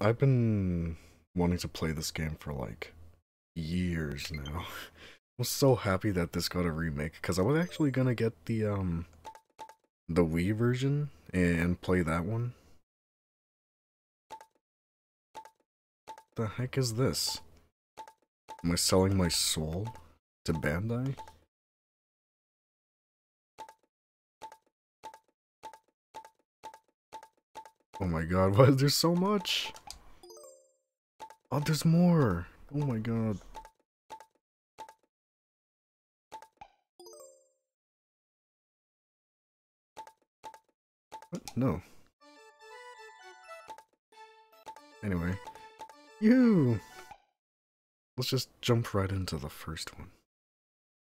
I've been wanting to play this game for like years now. I was so happy that this got a remake because I was actually gonna get the um the Wii version and play that one. The heck is this? Am I selling my soul to Bandai? Oh my god, why is there so much? Oh, there's more! Oh my god. What? No. Anyway. You. Let's just jump right into the first one.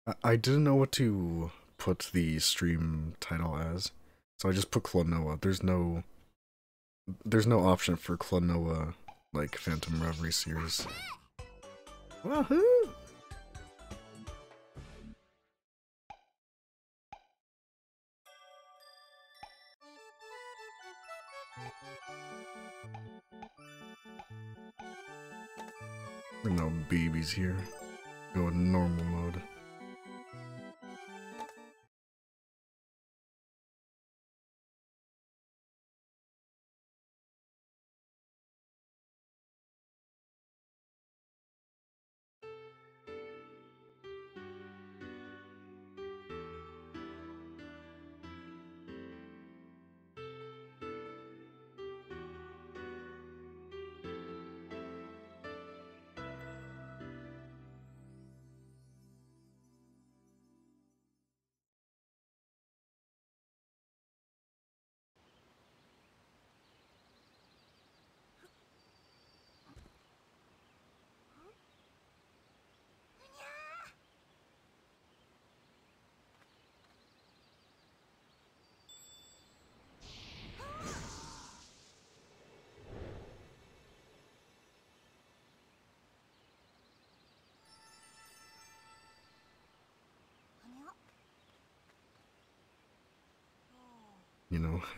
I, I didn't know what to put the stream title as, so I just put Klonoa. There's no... There's no option for Klonoa, like, Phantasy Reverie series. Wahoo! There are no babies here. Go in normal mode.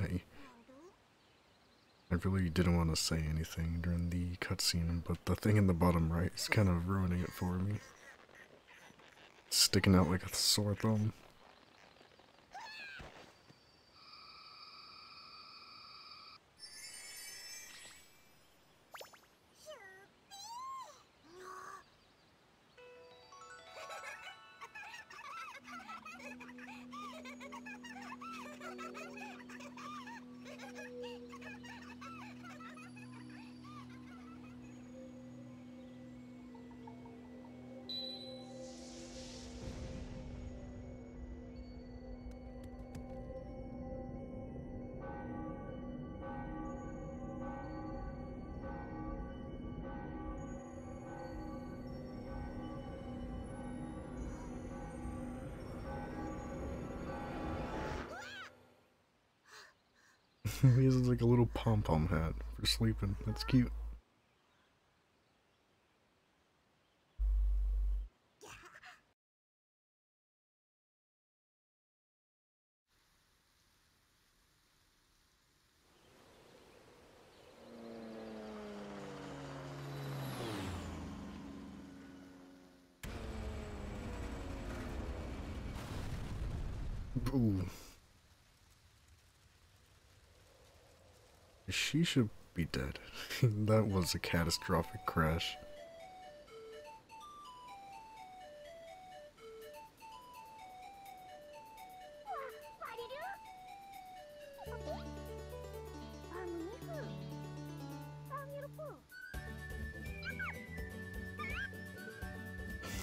I, I really didn't want to say anything during the cutscene, but the thing in the bottom right is kind of ruining it for me. Sticking out like a sore thumb. For sleeping. That's cute. Ooh. She should be dead. that was a catastrophic crash.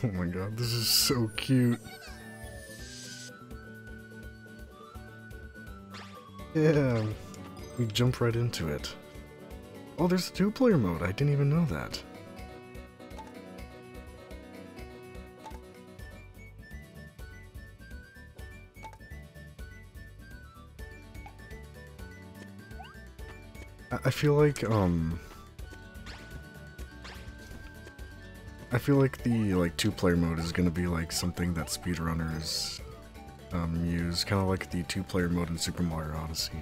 Oh my god, this is so cute. Yeah, we jump right into it. Oh, there's a two-player mode. I didn't even know that. I, feel like, um... I feel like the, like, two-player mode is gonna be, like, something that speedrunners, um, use. Kind of like the two-player mode in Super Mario Odyssey.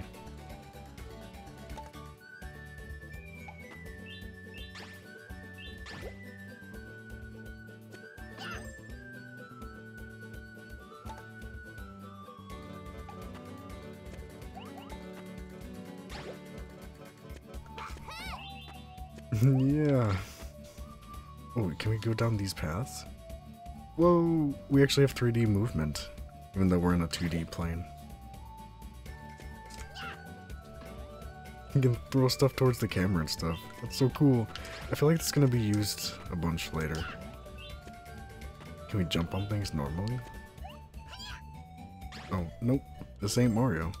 Go down these paths? Whoa, we actually have 3D movement, even though we're in a 2D plane. You can throw stuff towards the camera and stuff. That's so cool. I feel like it's gonna be used a bunch later. Can we jump on things normally? Oh, nope. This ain't Mario.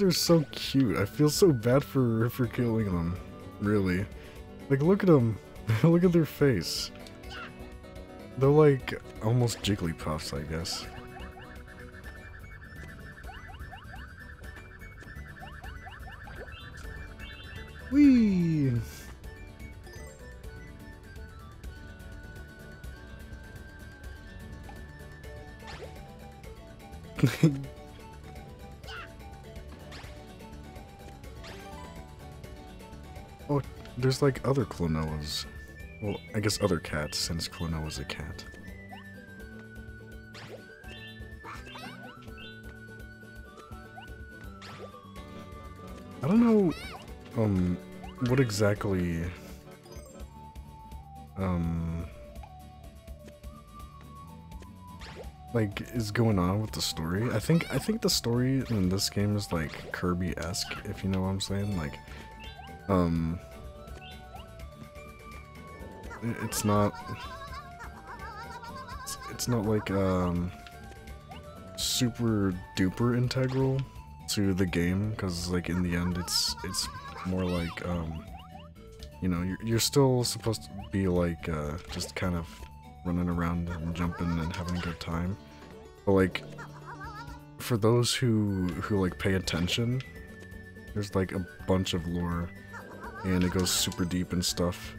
These are so cute. I feel so bad for for killing them. Really. Like, look at them. look at their face. They're like almost Jigglypuffs, I guess. Like other Klonoas. Well, I guess other cats, since Klonoa's a cat. I don't know, um, what exactly, um, like, is going on with the story. I think, I think the story in this game is, like, Kirby-esque, if you know what I'm saying, like, um, it's not it's, it's not like um super duper integral to the game because like in the end it's it's more like um you know you're, you're still supposed to be like uh just kind of running around and jumping and having a good time. But like for those who who like pay attention there's like a bunch of lore and it goes super deep and stuff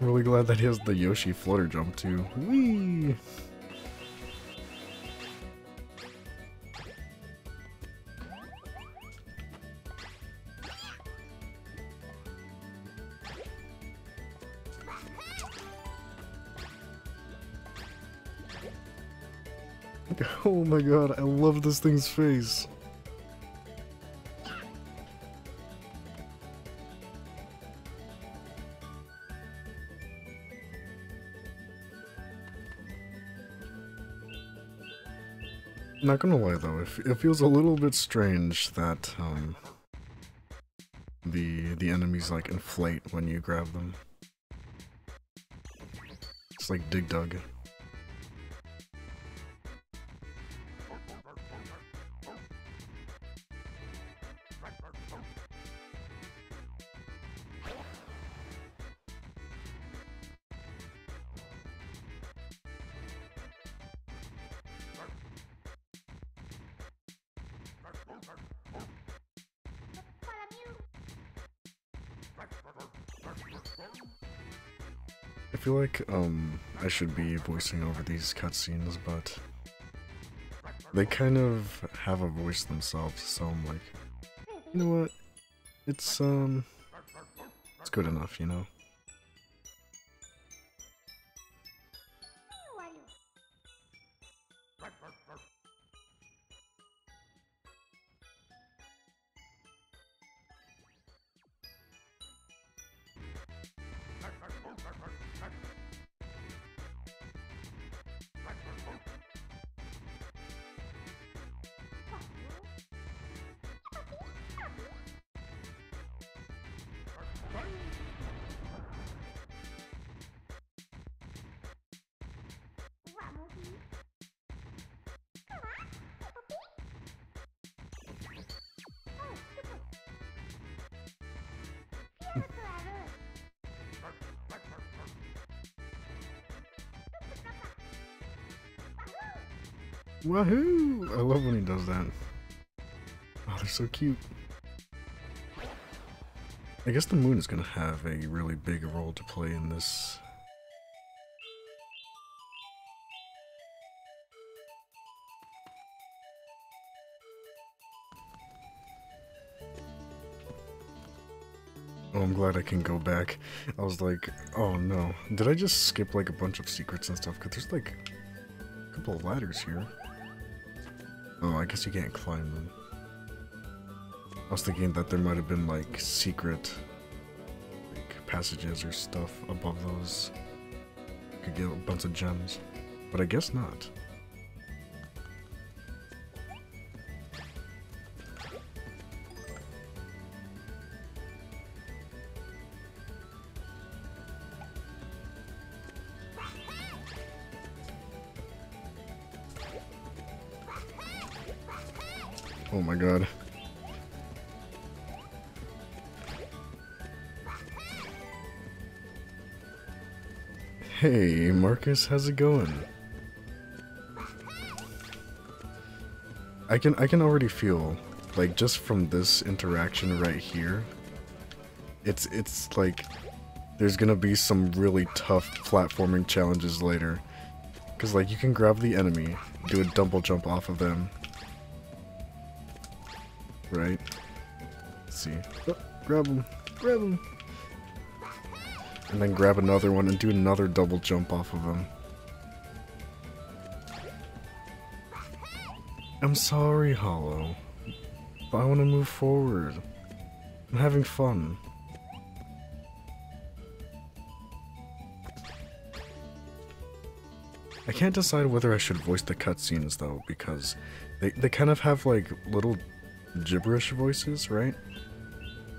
I'm really glad that he has the Yoshi flutter jump too. Whee! Oh my god, I love this thing's face. Not gonna lie though, it, it feels a little bit strange that um, the the enemies like inflate when you grab them. It's like Dig Dug. Should be voicing over these cutscenes, but they kind of have a voice themselves, so I'm like, you know what? It's um it's good enough, you know. Wahoo! I love when he does that. Oh, they're so cute. I guess the moon is going to have a really big role to play in this. Oh, I'm glad I can go back. I was like, oh no. Did I just skip like a bunch of secrets and stuff? Because there's like a couple of ladders here. Oh, I guess you can't climb them. I was thinking that there might have been like secret like passages or stuff above those. Could get a bunch of gems. But I guess not. My god. Hey, Marcus, how's it going? I can I can already feel like just from this interaction right here it's it's like there's gonna be some really tough platforming challenges later because like you can grab the enemy do a double jump off of them right let's see oh, grab him grab him and then grab another one and do another double jump off of him I'm sorry, Hollow. But I want to move forward. I'm having fun. I can't decide whether I should voice the cutscenes though, because they, they kind of have like little gibberish voices, right?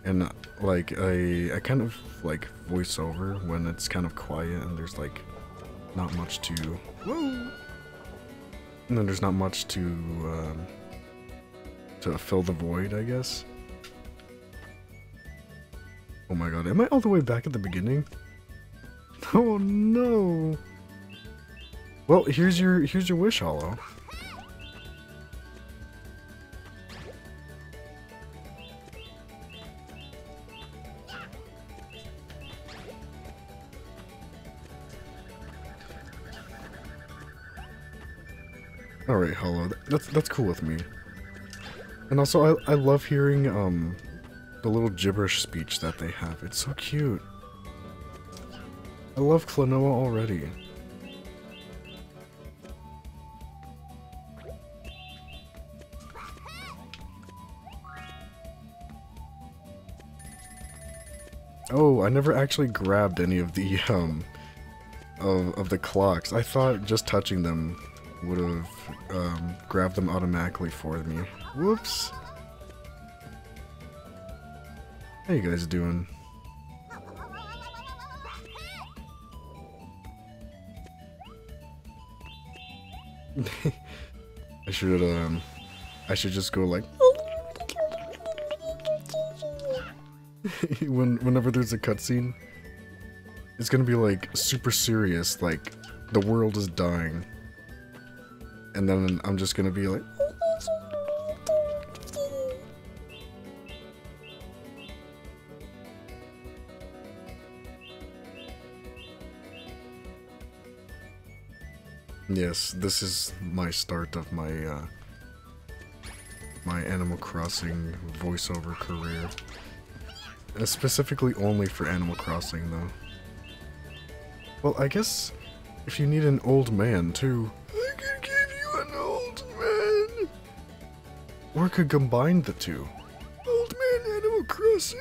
And like I I kind of like voice over when it's kind of quiet and there's like not much to whoa and then there's not much to um, to fill the void, I guess. Oh my god, am I all the way back at the beginning? Oh no! Well, here's your here's your wish, Hollow. Alright, Hollow. That's that's cool with me. And also, I, I love hearing um the little gibberish speech that they have. It's so cute. I love Klonoa already. Oh, I never actually grabbed any of the, um, of, of the clocks. I thought just touching them would have um, grabbed them automatically for me. Whoops. How you guys doing? I should um I should just go like when whenever there's a cutscene it's gonna be like super serious like the world is dying and then I'm just gonna be like Yes, this is my start of my uh, my Animal Crossing voiceover career. Uh, specifically only for Animal Crossing though. Well, I guess if you need an old man too, Or could combine the two. Old Man Animal Crossing.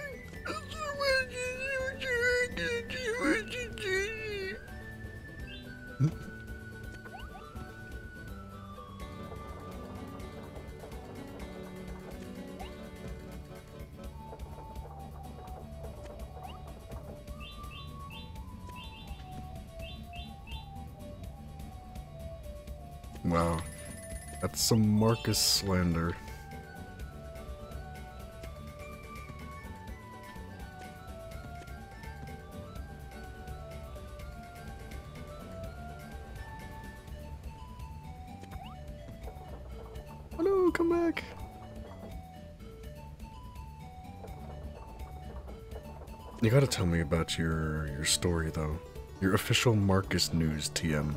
Wow. That's some Marcus slander. About your your story though. Your official Marcus News TM.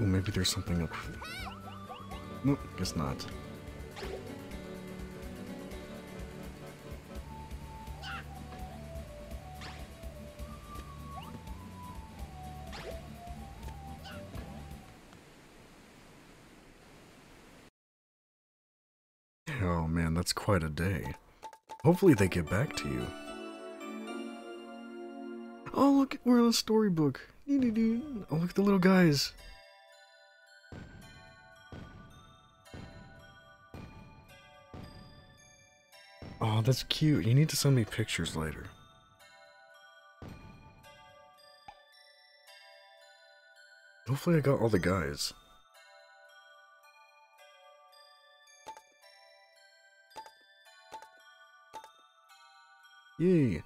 Oh, maybe there's something up. Nope, guess not. Oh man, that's quite a day. Hopefully they get back to you. Oh look, we're on a storybook. Oh look at the little guys. Oh, that's cute. You need to send me pictures later. Hopefully I got all the guys. Yay!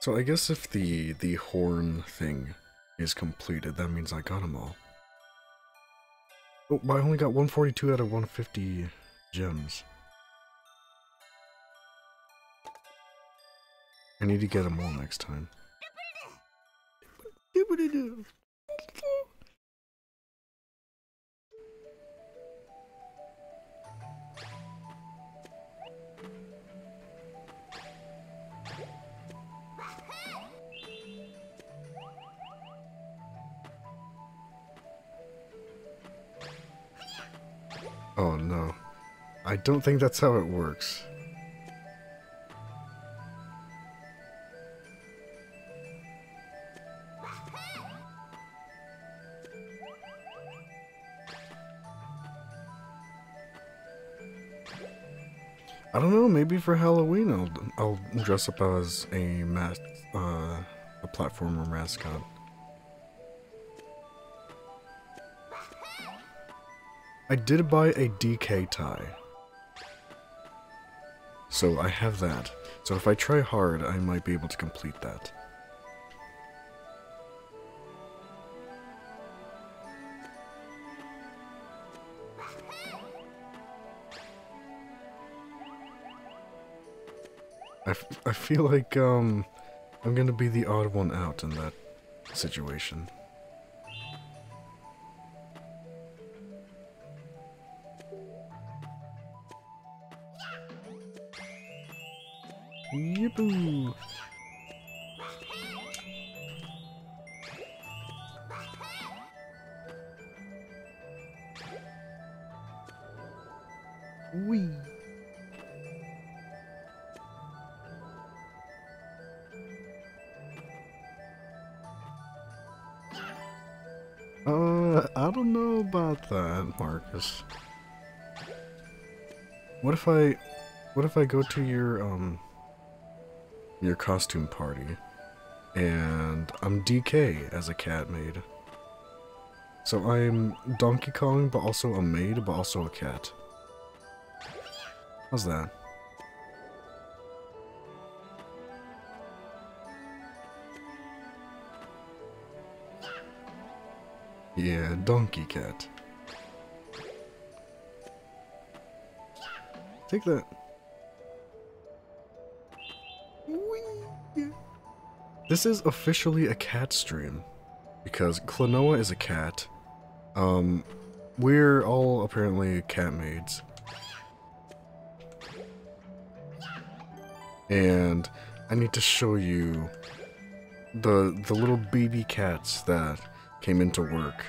So I guess if the the horn thing is completed, that means I got them all. Oh, I only got 142 out of 150 gems. I need to get them all next time. Oh no. I don't think that's how it works. Maybe for Halloween I'll, I'll dress up as a mas uh, a platformer mascot. I did buy a DK tie. So I have that. So if I try hard, I might be able to complete that. I, feel like um I'm gonna be the odd one out in that situation. If I, what if I go to your, um, your costume party, and I'm DK as a cat maid. So I'm Donkey Kong, but also a maid, but also a cat. How's that? Yeah, Donkey Cat. Take that. This is officially a cat stream. Because Klonoa is a cat. Um, we're all apparently cat maids. And I need to show you the the little baby cats that came into work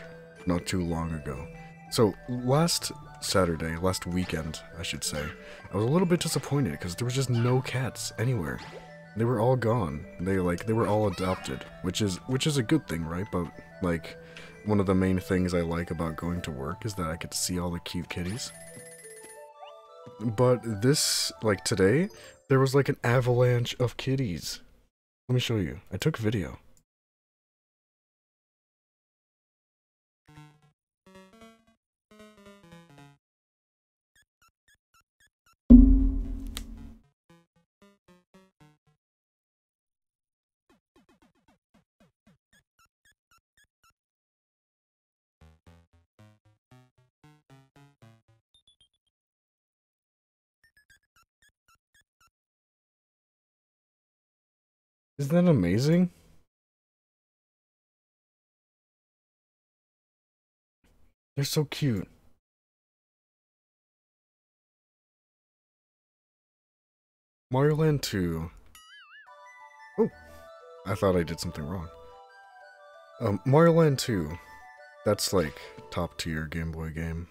not too long ago. So last Saturday, last weekend, I should say, I was a little bit disappointed because there was just no cats anywhere. They were all gone. They like they were all adopted, which is which is a good thing, right? But like one of the main things I like about going to work is that I get to see all the cute kitties. But this like today, there was like an avalanche of kitties. Let me show you. I took video. Isn't that amazing? They're so cute. Mario Land 2. Oh, I thought I did something wrong. Um, Mario Land 2. That's like top tier Game Boy game.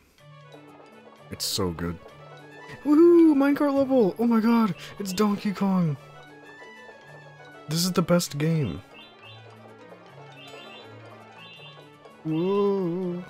It's so good. Woohoo! Minecart level! Oh my god! It's Donkey Kong! This is the best game. Whoa!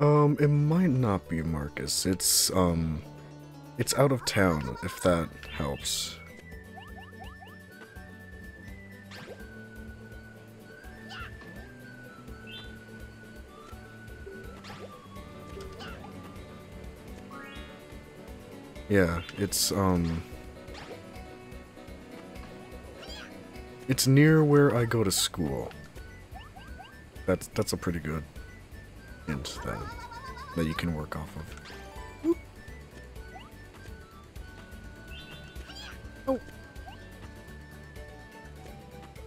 Um, it might not be Marcus. It's, um, it's out of town, if that helps. Yeah, it's, um... It's near where I go to school. That's, that's a pretty good hint that, that you can work off of.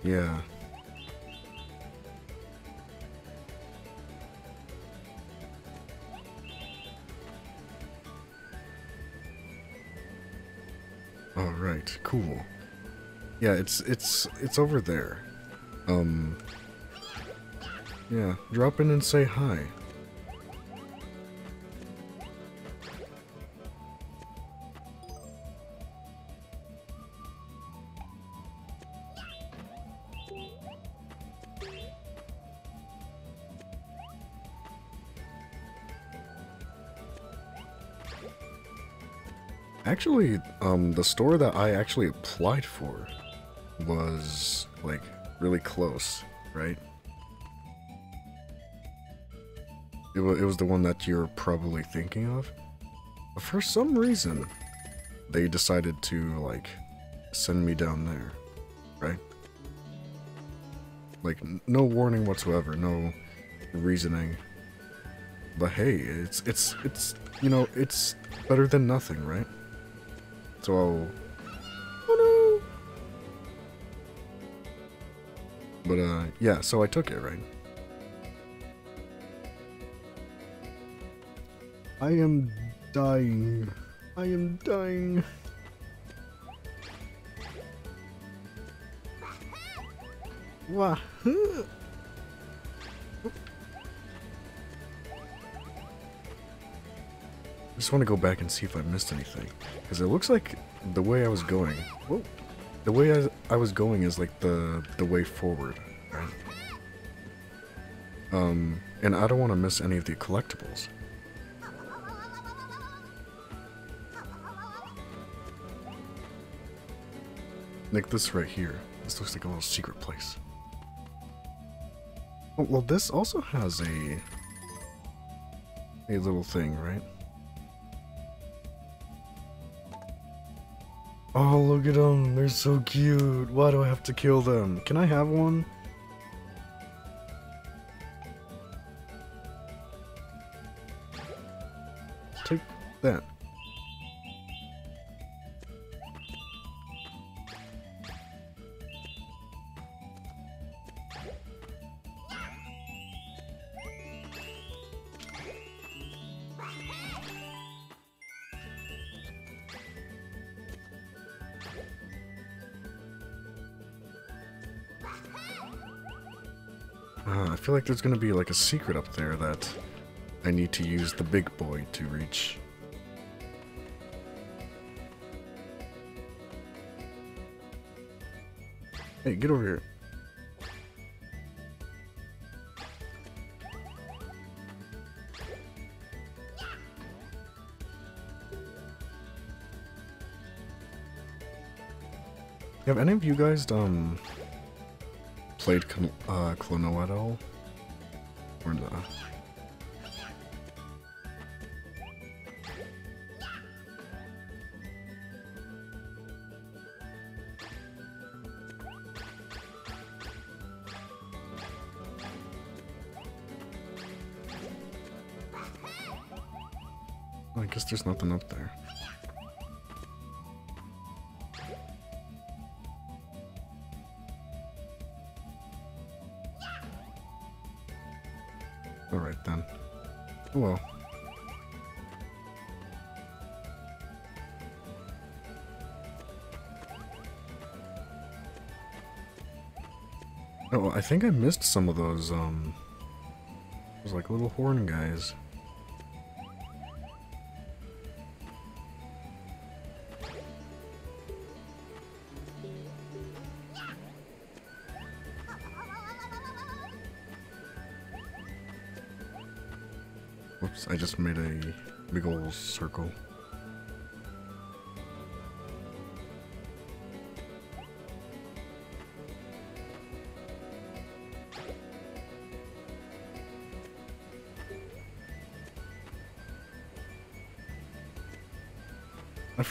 Yeah. All right, cool. Yeah, it's it's it's over there. Um Yeah, drop in and say hi. Actually, um, the store that I actually applied for was, like, really close, right? It, wa it was the one that you're probably thinking of. But for some reason, they decided to, like, send me down there, right? Like, no warning whatsoever, no reasoning. But hey, it's, it's, it's, you know, it's better than nothing, right? So, oh no. But uh, yeah. So I took it, right? I am dying. I am dying. Wahoo! Just want to go back and see if I missed anything. Because it looks like the way I was going... Whoa! The way I, I was going is like the, the way forward? Um, and I don't want to miss any of the collectibles. Like this right here. This looks like a little secret place. Oh, well, this also has a... a little thing, right? Oh, look at them. They're so cute. Why do I have to kill them? Can I have one? Take that. Like there's gonna be like a secret up there that I need to use the big boy to reach. Hey, get over here. Have any of you guys, um, played Cl uh, at all? I guess there's nothing up there. I think I missed some of those, um... Those, like, little horn guys. Whoops, I just made a big ol' circle.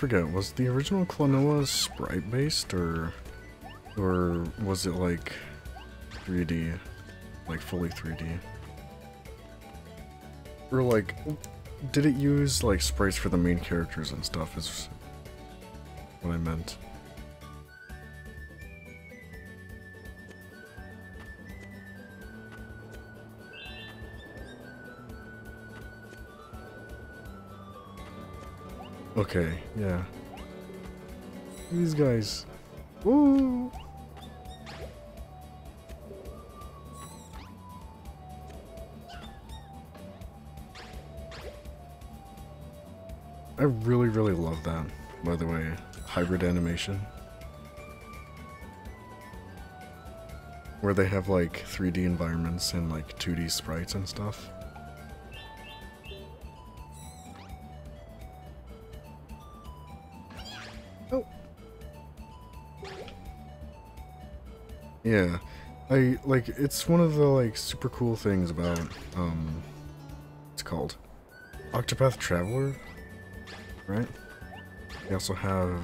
Forget, was the original Klonoa sprite based or or was it like 3D? Like fully 3D? Or like did it use like sprites for the main characters and stuff is what I meant. Okay, yeah. These guys. Woo! I really, really love that, by the way. Hybrid animation. Where they have like 3D environments and like 2D sprites and stuff. Yeah. I like it's one of the like super cool things about um it's called Octopath Traveler, right? We also have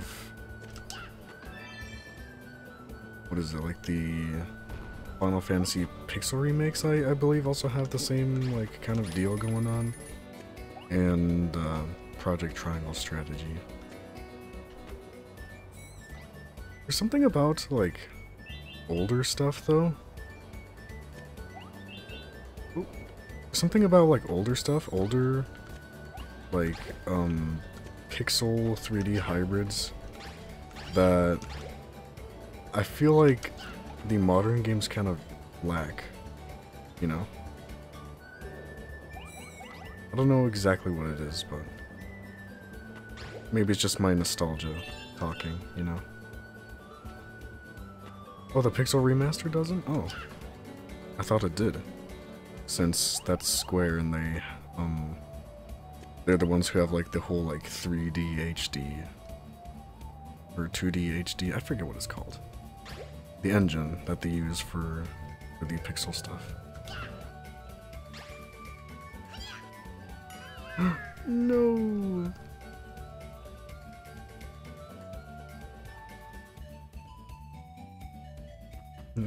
what is it like the Final Fantasy Pixel remakes? I I believe also have the same like kind of deal going on, and uh, Project Triangle Strategy. There's something about like older stuff though. Ooh. Something about like older stuff, older like um pixel 3D hybrids that I feel like the modern games kind of lack, you know? I don't know exactly what it is, but maybe it's just my nostalgia talking, you know? Oh, the Pixel Remaster doesn't? Oh. I thought it did. Since that's Square and they, um... They're the ones who have, like, the whole, like, 3D HD. Or 2D HD. I forget what it's called. The engine that they use for, for the Pixel stuff. no!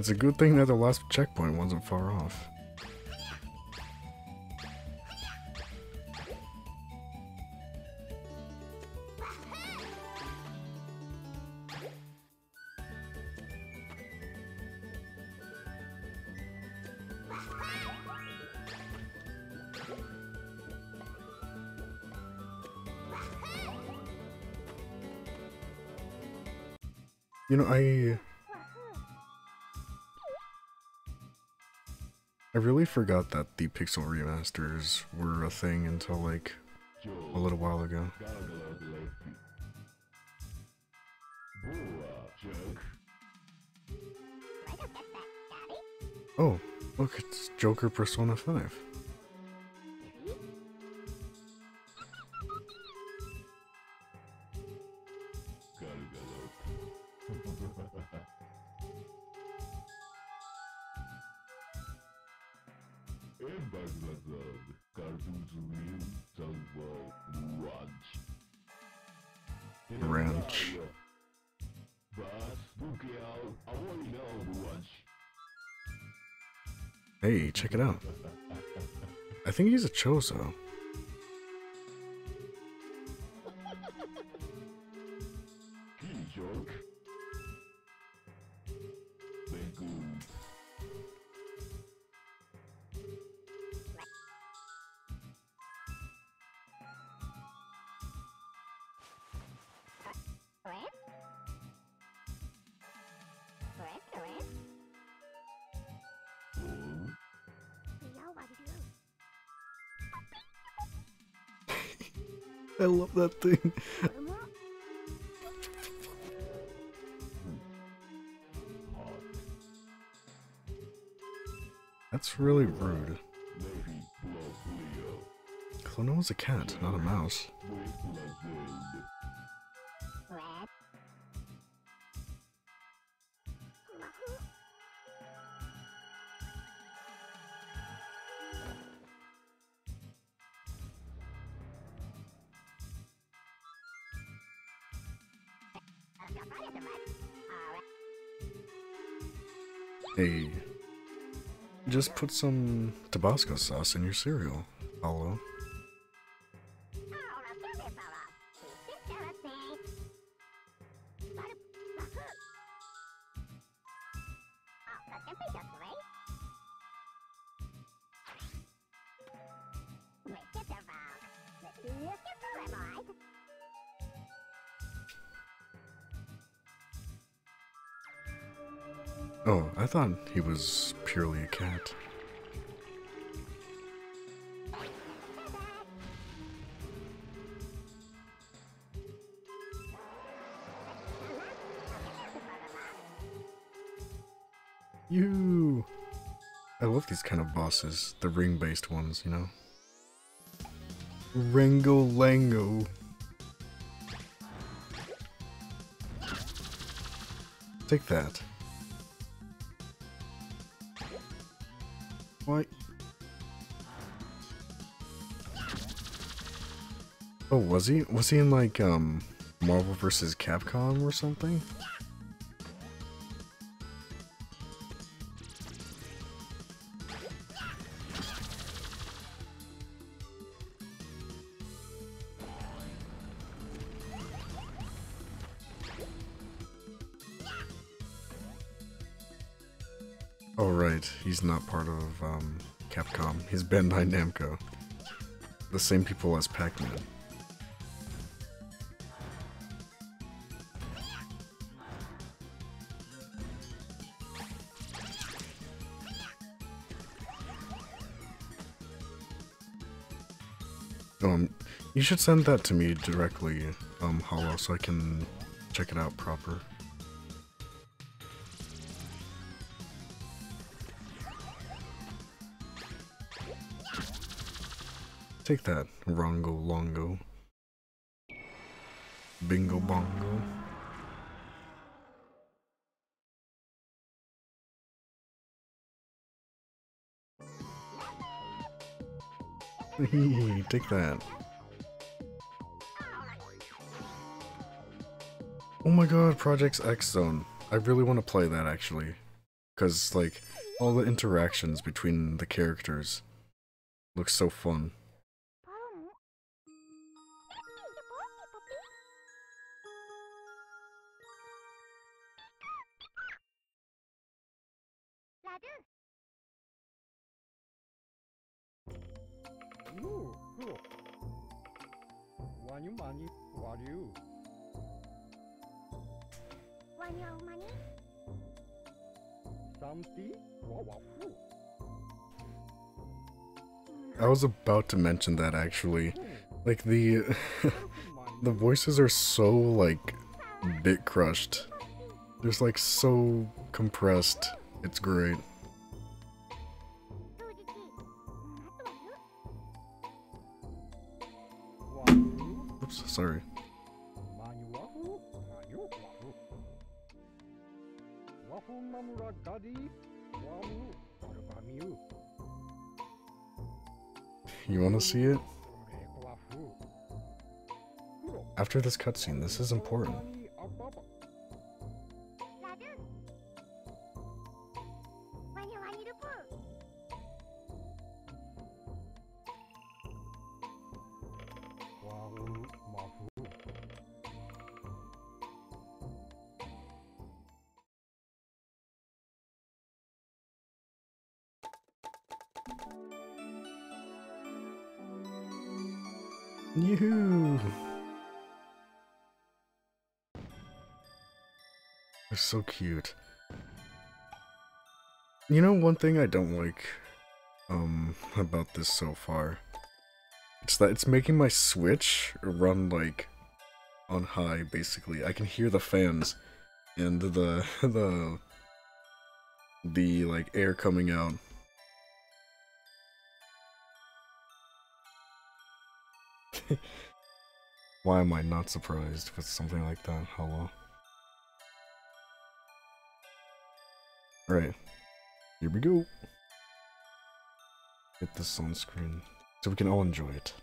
It's a good thing that the last checkpoint wasn't far off. You know, I... I really forgot that the Pixel remasters were a thing until like a little while ago. Oh, look, it's Joker Persona 5. Chozo. Hey. Just put some Tabasco sauce in your cereal, Hollow. Thought he was purely a cat. You. I love these kind of bosses, the ring-based ones, you know. Rongo Lango. Take that. Why? Oh, was he? Was he in like um Marvel vs. Capcom or something? Not part of um, Capcom. He's Bandai Namco. The same people as Pac-Man. Um, you should send that to me directly, um, Hollow, so I can check it out proper. Take that, Rongo Longo. Bingo Bongo. Take that. Oh my god, Projects X Zone. I really want to play that actually. Because, like, all the interactions between the characters look so fun. Was about to mention that actually. Like, the. the voices are so, like, bit crushed. Just, like, so compressed. It's great. Oops, sorry. See it? After this cutscene, this is important. Yoo-hoo! They're so cute. You know one thing I don't like um about this so far? It's that it's making my Switch run like on high basically. I can hear the fans and the the the like air coming out. Why am I not surprised with something like that? Hello. Alright. Here we go. Get this on screen so we can all enjoy it.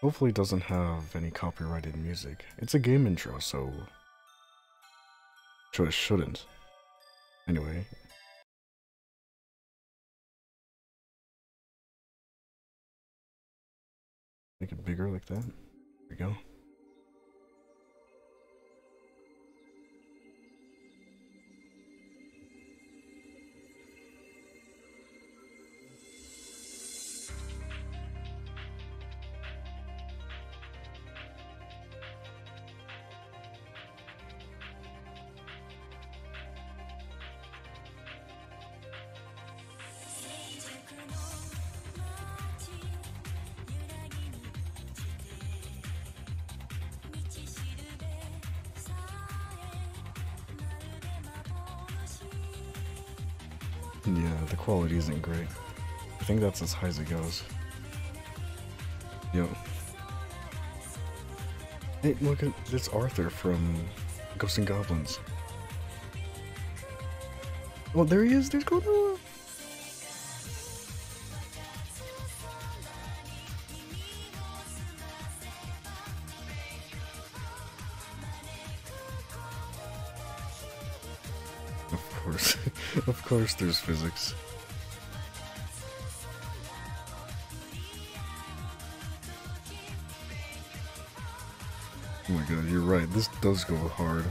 Hopefully it doesn't have any copyrighted music. It's a game intro, so... So it shouldn't. Anyway. Make it bigger like that. There we go. Quality isn't great. I think that's as high as it goes. Yo. Hey, look at this Arthur from Ghosts and Goblins. Oh, there he is. There's Klonoa. Of course, of course, there's physics. God, you're right. This does go hard.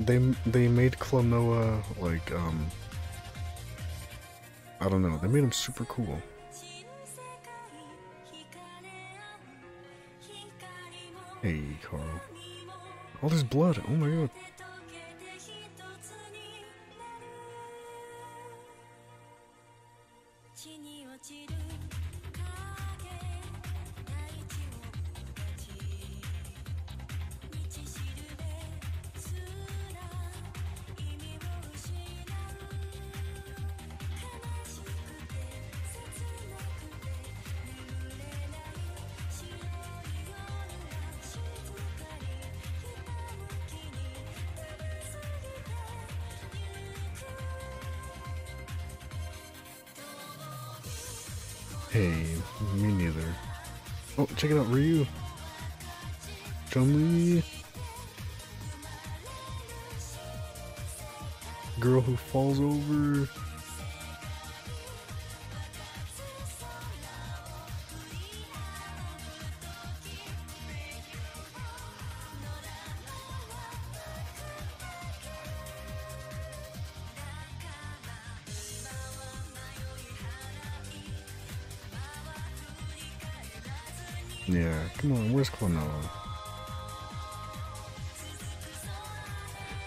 They they made Klonoa like um I don't know. They made him super cool. Hey, Carl. All this blood. Oh my god. Yeah, come on, where's Klonoa?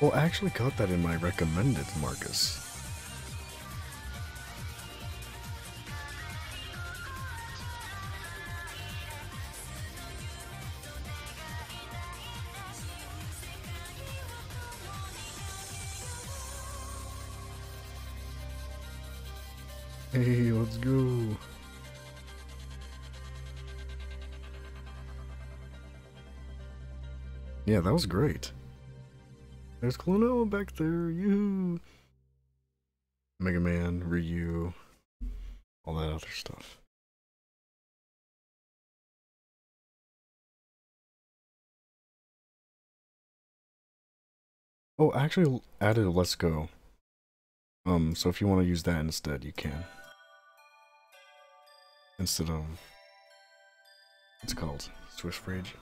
Well, I actually got that in my recommended, Marcus. That was great. There's Klonoa back there. You. Mega Man, Ryu, all that other stuff. Oh, I actually added a Let's Go. Um, so if you want to use that instead, you can. instead of what's called Swiss Rage.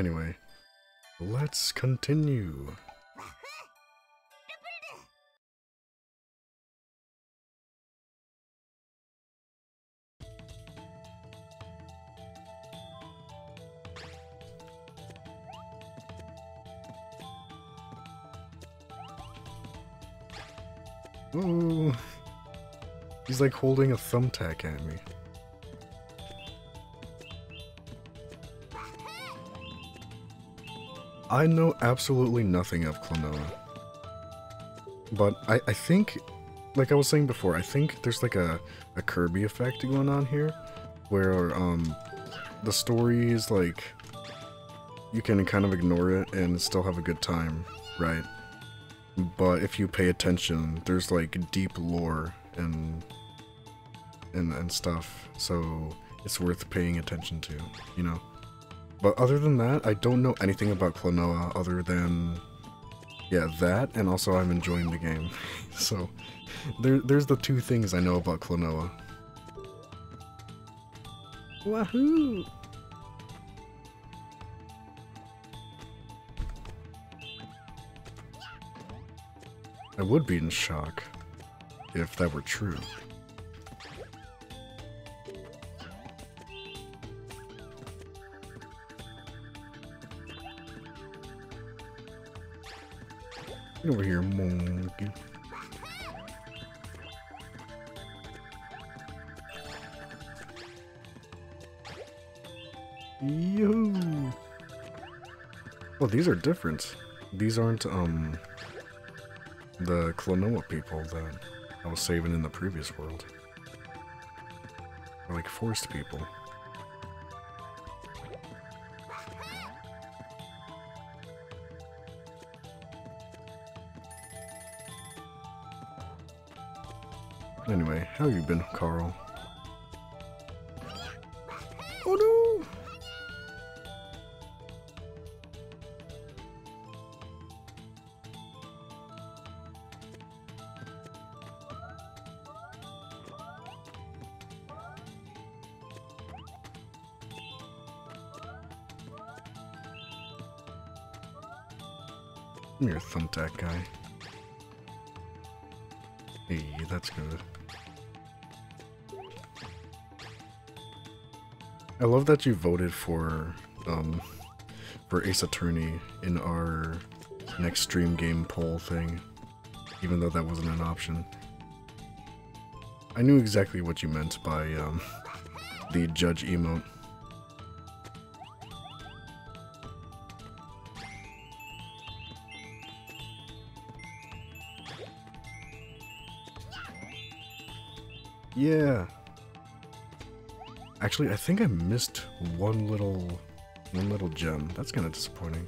Anyway, let's continue. Ooh. He's like holding a thumbtack at me. I know absolutely nothing of Klonoa. But I, I think, like I was saying before, I think there's like a, a Kirby effect going on here, where um, the story is like, you can kind of ignore it and still have a good time, right? But if you pay attention, there's like deep lore and and and stuff, so it's worth paying attention to, you know. But other than that, I don't know anything about Klonoa other than yeah, that and also I'm enjoying the game. so there there's the two things I know about Klonoa. Wahoo! I would be in shock if that were true. Get over here, monkey. Yo. Well, these are different. These aren't um the Klonoa people that I was saving in the previous world. They're like forest people. How you been, Carl? Oh no! Come here, thumbtack guy. Hey, that's good. I love that you voted for um for Ace Attorney in our next stream game poll thing, even though that wasn't an option. I knew exactly what you meant by um the judge emote. Yeah. Actually, I think I missed one little one little gem. That's kind of disappointing.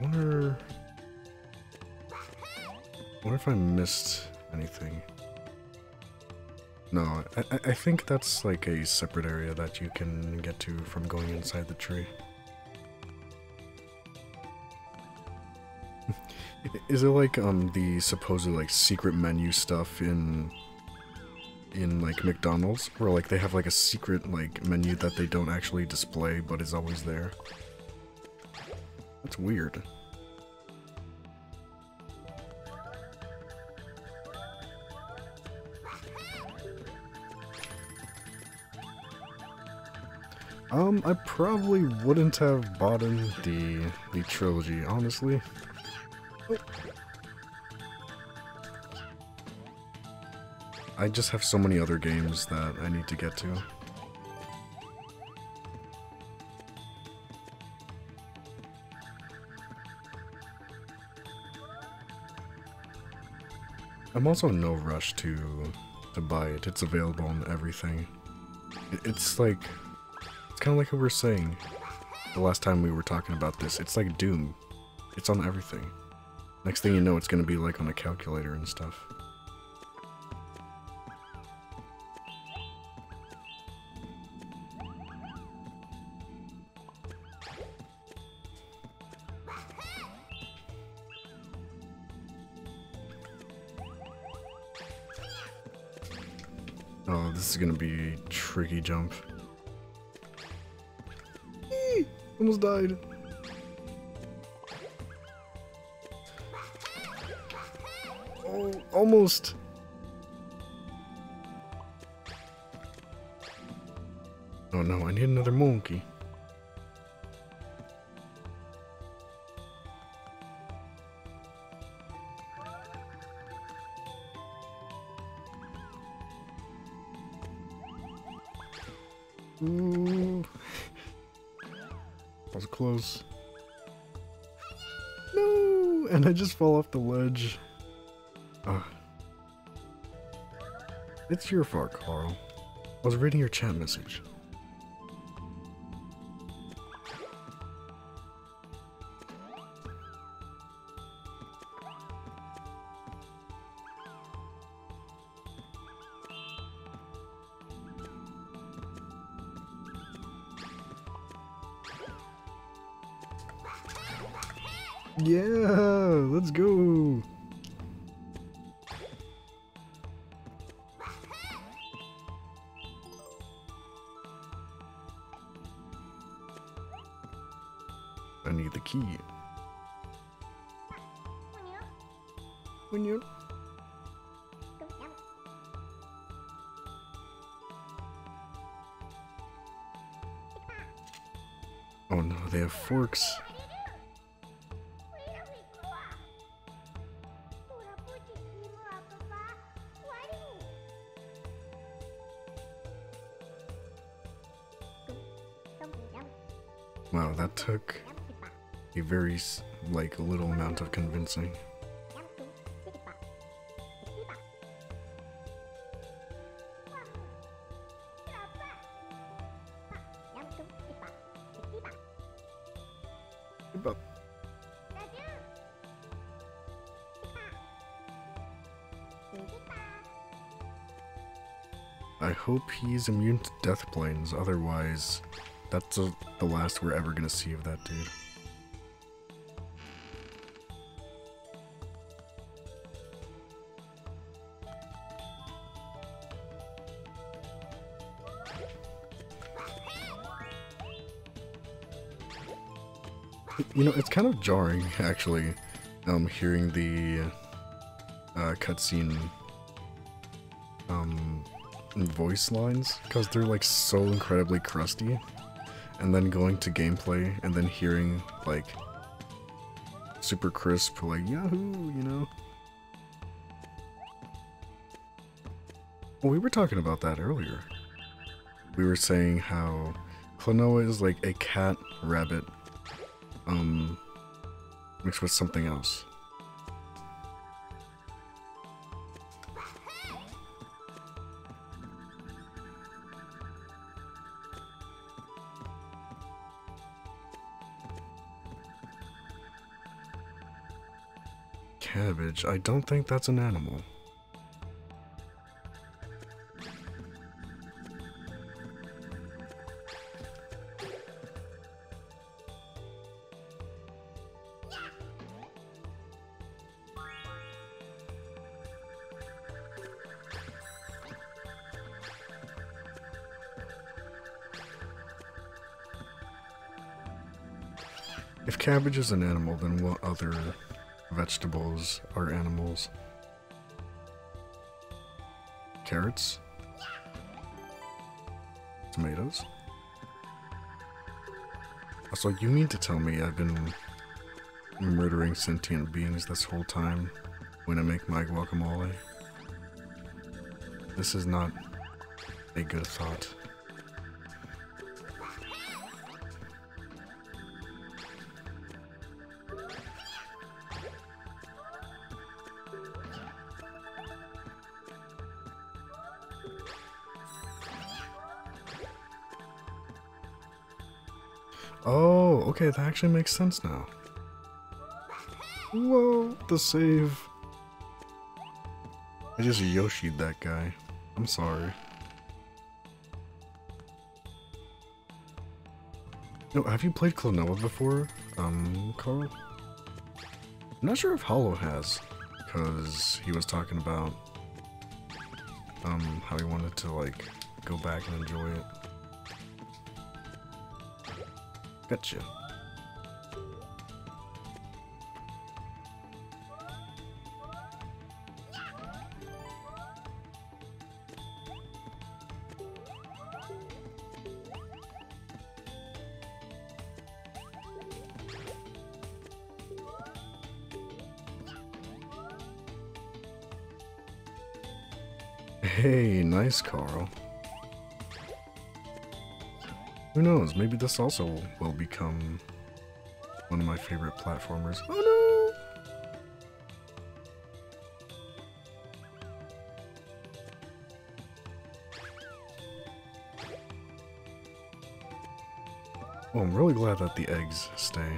Wonder Wonder if I missed anything. No, I, I- I think that's like a separate area that you can get to from going inside the tree. Is it like um the supposed like secret menu stuff in in like McDonald's where like they have like a secret like menu that they don't actually display but is always there? That's weird. Um, I probably wouldn't have bought in the the trilogy, honestly. I just have so many other games that I need to get to. I'm also in no rush to to buy it. It's available on everything. It's like it's kind of like what we were saying the last time we were talking about this. It's like Doom. It's on everything. Next thing you know, it's gonna be like on a calculator and stuff. Is gonna be a tricky jump. Eee, almost died. Oh, almost. Oh no, I need another monkey. Just fall off the ledge. Ugh. It's your fault, Carl. I was reading your chat message. I need the key. When you Oh no, they have forks. Very like little amount of convincing. I hope he's immune to death planes, otherwise that's uh the last we're ever gonna see of that dude. You know, it's kind of jarring, actually, um, hearing the uh, cutscene um, voice lines, because they're like so incredibly crusty, and then going to gameplay and then hearing like super crisp, like Yahoo, you know. We were talking about that earlier. We were saying how Klonoa is like a cat rabbit mixed with something else. Cabbage, I don't think that's an animal. Cabbage is an animal, then what other vegetables are animals? Carrots? Tomatoes? Also, you mean to tell me I've been murdering sentient beings this whole time when I make my guacamole? This is not a good thought. Okay, that actually makes sense now. Whoa, the save. I just Yoshi'd that guy. I'm sorry. No, have you played Klonoa before, um, Carl? I'm not sure if Hollow has, because he was talking about, um, how he wanted to, like, go back and enjoy it. Gotcha. Hey, nice, Carl. Who knows, maybe this also will become one of my favorite platformers. Oh no! Oh, I'm really glad that the eggs stay.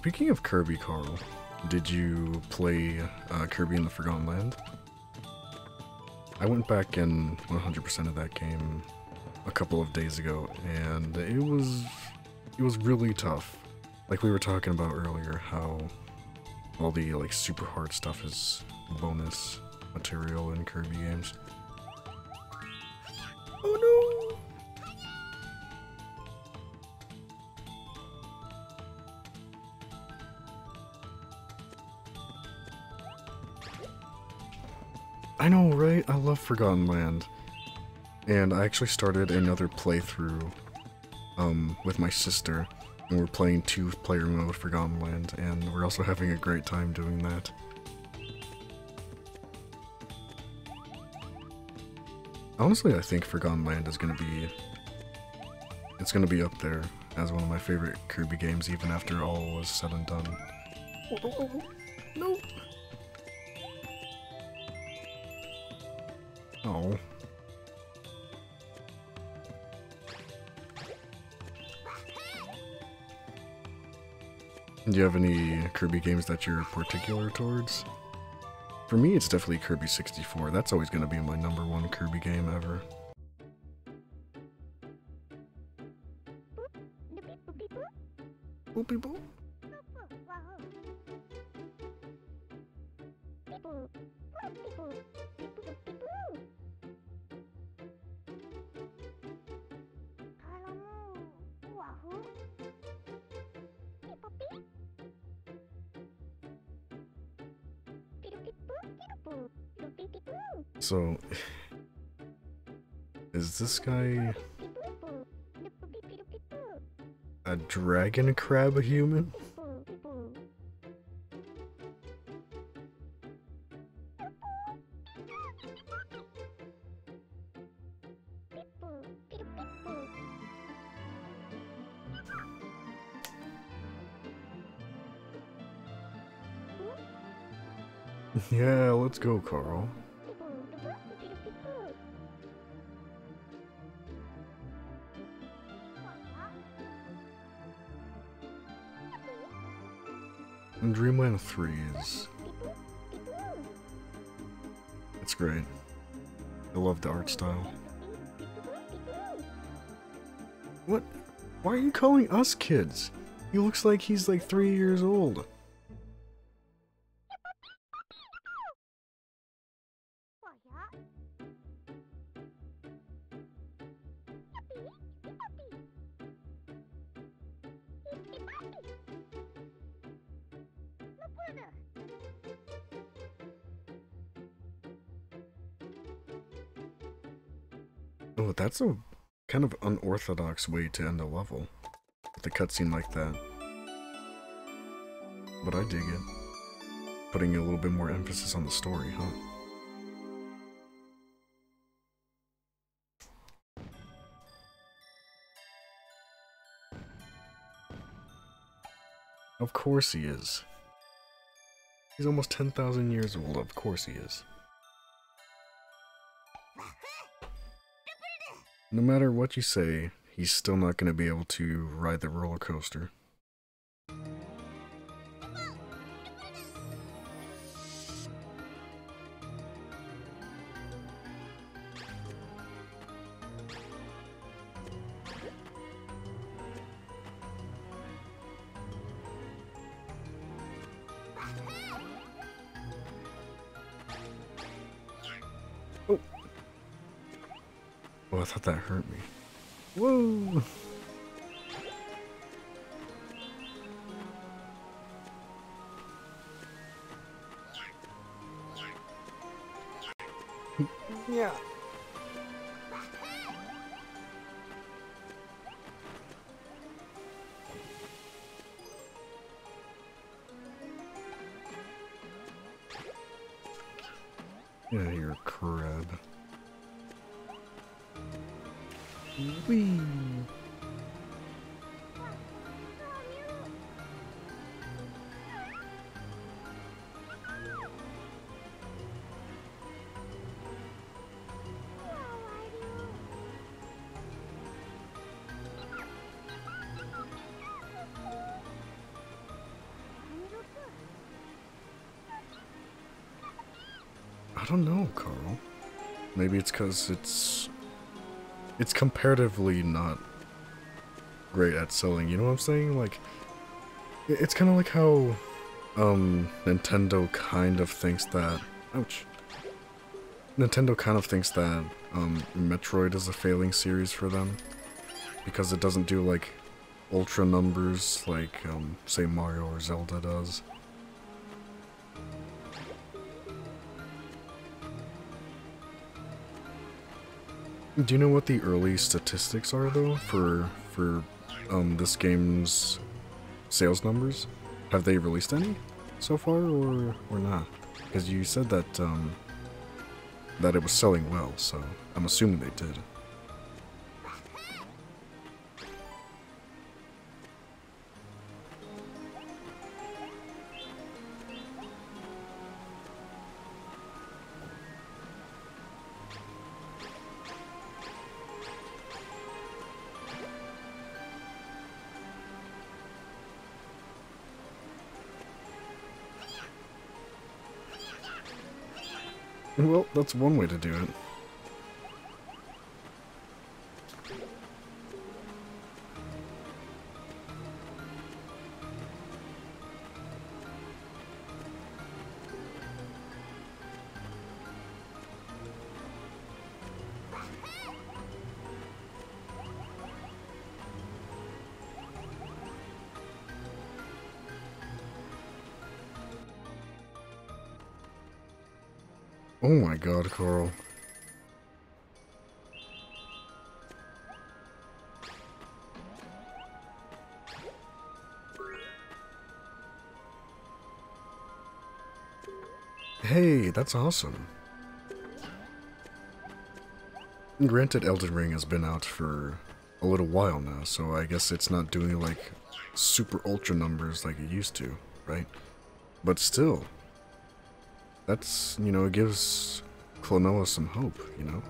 Speaking of Kirby, Carl, did you play uh, Kirby in the Forgotten Land? I went back and 100% of that game a couple of days ago, and it was it was really tough. Like we were talking about earlier, how all the like super hard stuff is bonus material in Kirby games. Forgotten Land. And I actually started another playthrough um, with my sister. And we're playing two player mode Forgotten Land, and we're also having a great time doing that. Honestly, I think Forgotten Land is gonna be. It's gonna be up there as one of my favorite Kirby games, even after all was said and done. Oh, oh, oh, oh. No! You have any Kirby games that you're particular towards? For me, it's definitely Kirby 64. That's always going to be my number one Kirby game ever. Dragon a crab a human? Kids? He looks like he's like three years old. Oh, that's a kind of unorthodox way to end a level. A cutscene like that. but I dig it. Putting a little bit more emphasis on the story, huh? Of course he is. He's almost 10,000 years old, of course he is. No matter what you say, he's still not going to be able to ride the roller coaster. Maybe it's because it's it's comparatively not great at selling. You know what I'm saying? Like, it's kind of like how um Nintendo kind of thinks that. Ouch. Nintendo kind of thinks that um Metroid is a failing series for them because it doesn't do like ultra numbers like um say Mario or Zelda does. Do you know what the early statistics are though for for um this game's sales numbers? Have they released any so far or or not? Because you said that um that it was selling well, so I'm assuming they did. That's one way to do it. God, Coral. Hey, that's awesome. Granted, Elden Ring has been out for a little while now, so I guess it's not doing like super ultra numbers like it used to, right? But still, that's, you know, it gives Klonoa some hope, you know?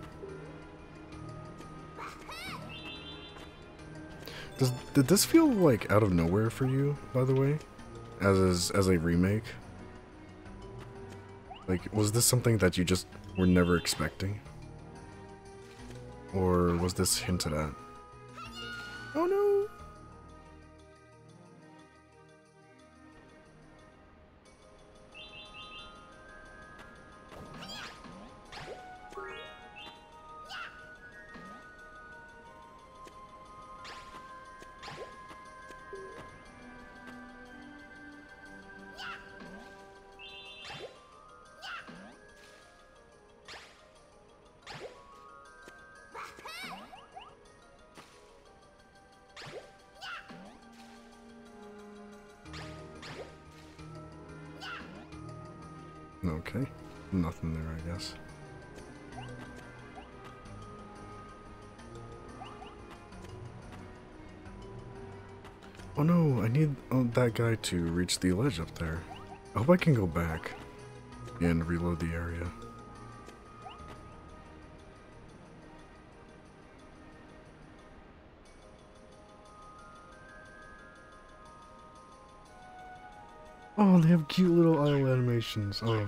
Does, did this feel like out of nowhere for you, by the way? As, is, as a remake? Like, was this something that you just were never expecting? Or was this hinted at? That guy to reach the ledge up there. I hope I can go back and reload the area. Oh, they have cute little idle animations. Oh.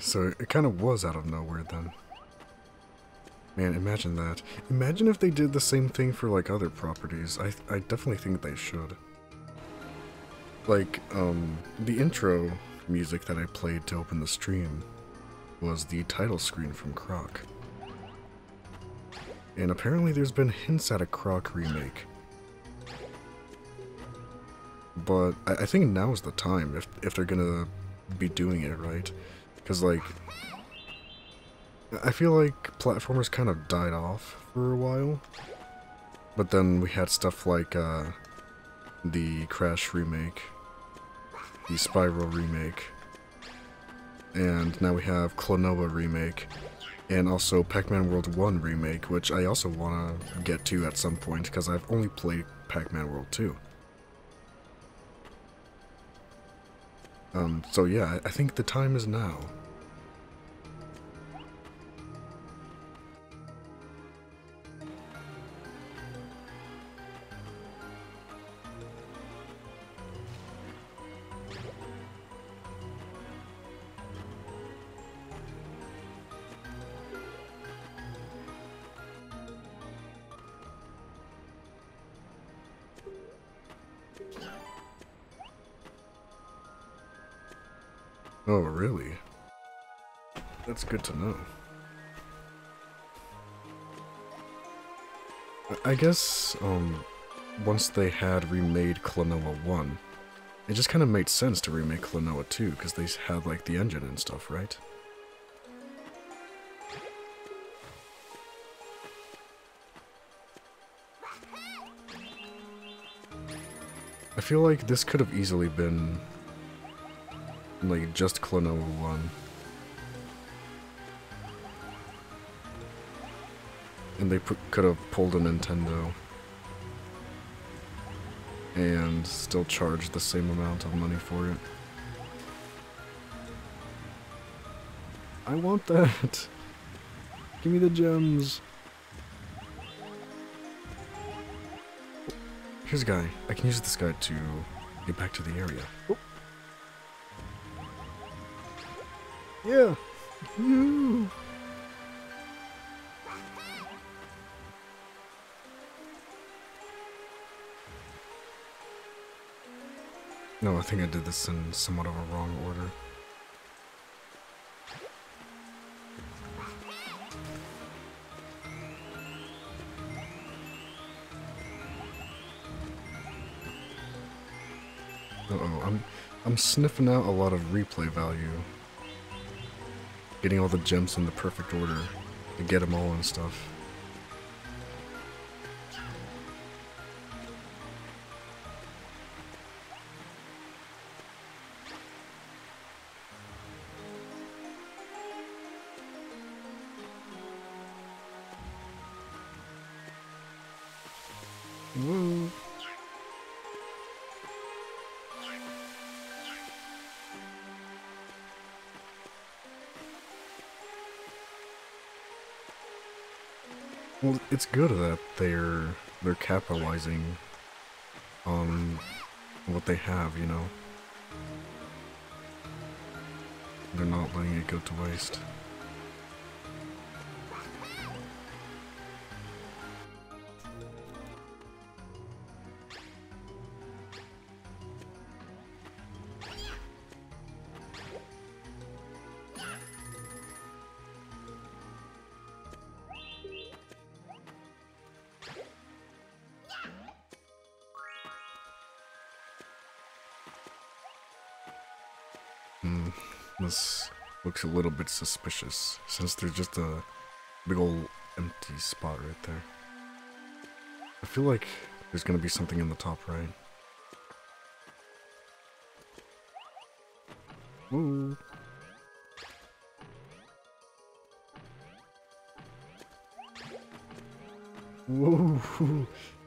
So it kind of was out of nowhere then. Man, imagine that. Imagine if they did the same thing for like other properties. I I definitely think they should. Like, um, the intro music that I played to open the stream was the title screen from Croc. And apparently there's been hints at a Croc remake. But I, I think now is the time if, if they're gonna be doing it right. Because, like, I feel like platformers kind of died off for a while. But then we had stuff like uh, the Crash remake, the Spyro remake, and now we have Klonoa remake, and also Pac-Man World 1 remake, which I also want to get to at some point because I've only played Pac-Man World 2. Um, so yeah, I think the time is now. That's good to know. I- guess, um, once they had remade Klonoa 1, it just kind of made sense to remake Klonoa 2, because they had, like, the engine and stuff, right? I feel like this could have easily been like just Klonoa 1. And they could have pulled a Nintendo and still charged the same amount of money for it. I want that. Give me the gems. Here's a guy. I can use this guy to get back to the area. Oh. Yeah. Woo. No, I think I did this in somewhat of a wrong order. Uh-oh, I'm I'm sniffing out a lot of replay value. Getting all the gems in the perfect order to get them all and stuff. It's good that they're they're capitalizing on what they have, you know. They're not letting it go to waste. Suspicious since there's just a big old empty spot right there. I feel like there's gonna be something in the top right. Woo. Whoa.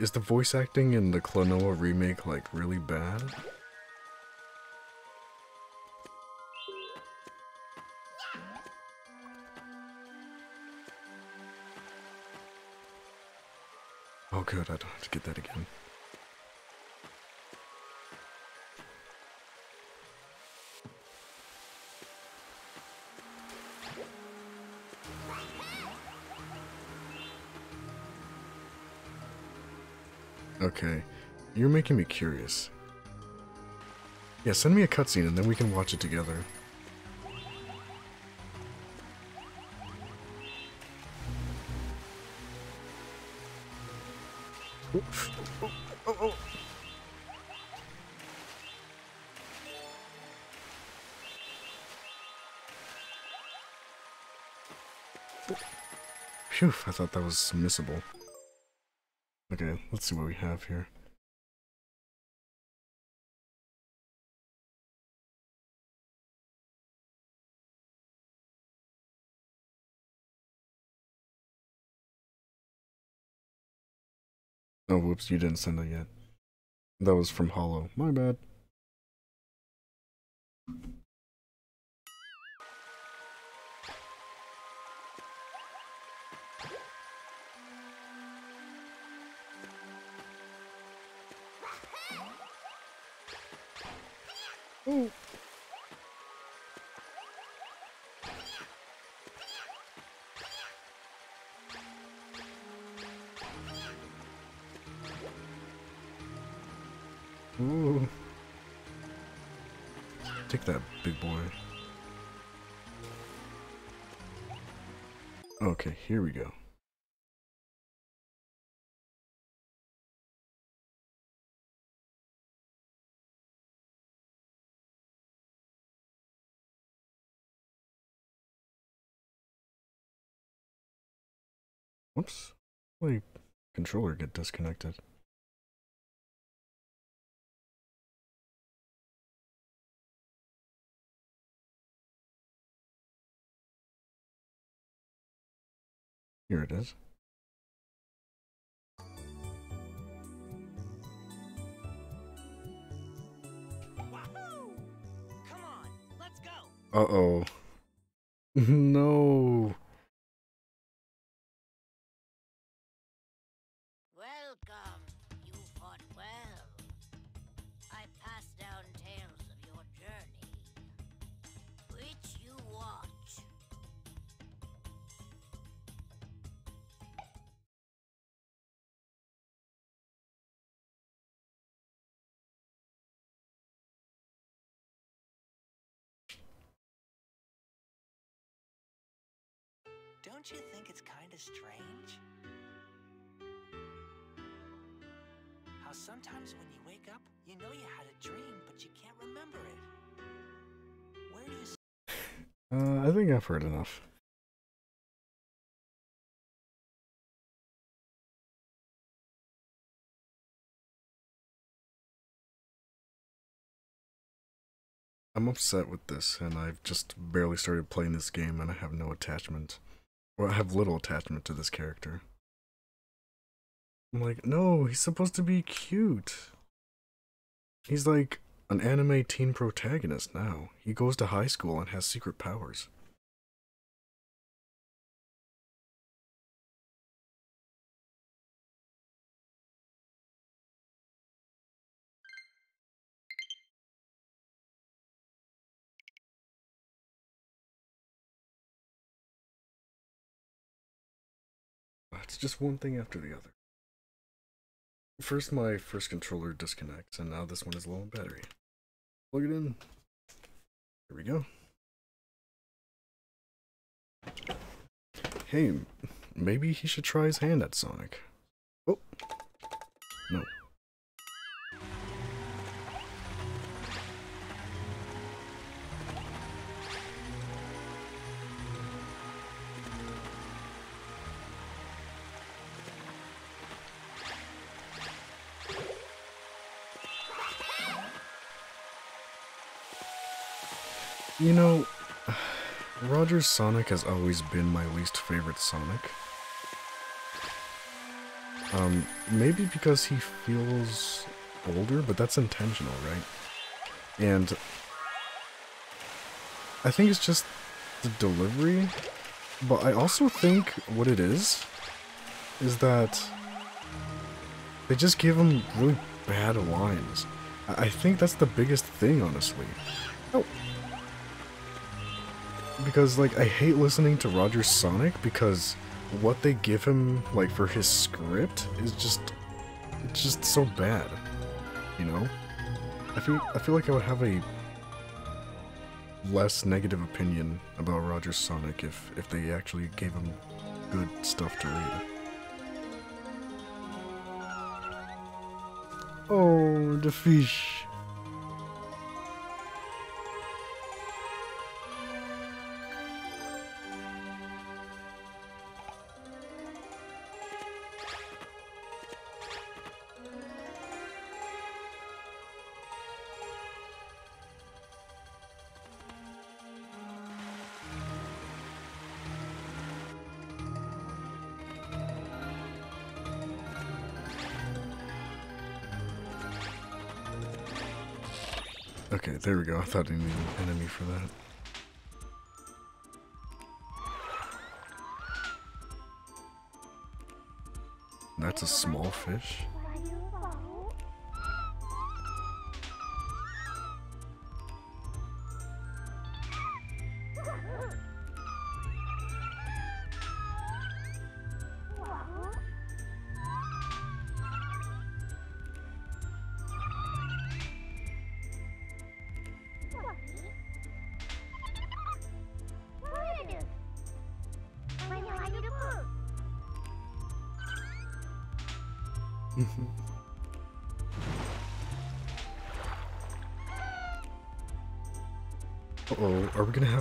is the voice acting in the Klonoa remake like really bad? Oh good, I don't have to get that again. Okay, you're making me curious. Yeah, send me a cutscene and then we can watch it together. Oh, oh, oh. Phew, I thought that was missable. Okay, let's see what we have here. Oh, whoops, you didn't send it yet. That was from Hollow. My bad. Ooh. Take that, big boy. Okay, here we go. Whoops. My controller get disconnected. Here it is. Wahoo! Come on, let's go. Uh-oh. no. Don't you think it's kind of strange? How sometimes when you wake up, you know you had a dream, but you can't remember it. Where do you Uh, I think I've heard enough. I'm upset with this, and I've just barely started playing this game, and I have no attachment. Or I have little attachment to this character. I'm like, no, he's supposed to be cute. He's like an anime teen protagonist now. He goes to high school and has secret powers. Just one thing after the other. First, my first controller disconnects, and now this one is low on battery. Plug it in. Here we go. Hey, maybe he should try his hand at Sonic. Oh. You know, Roger's Sonic has always been my least favorite Sonic. Um, maybe because he feels older, but that's intentional, right? And I think it's just the delivery, but I also think what it is is that they just give him really bad lines. I I think that's the biggest thing, honestly. Oh, because like I hate listening to Roger Sonic because what they give him like for his script is just it's just so bad. You know? I feel I feel like I would have a less negative opinion about Roger Sonic if if they actually gave him good stuff to read. Oh, the fish. Okay, there we go. I thought I needed an enemy for that. That's a small fish.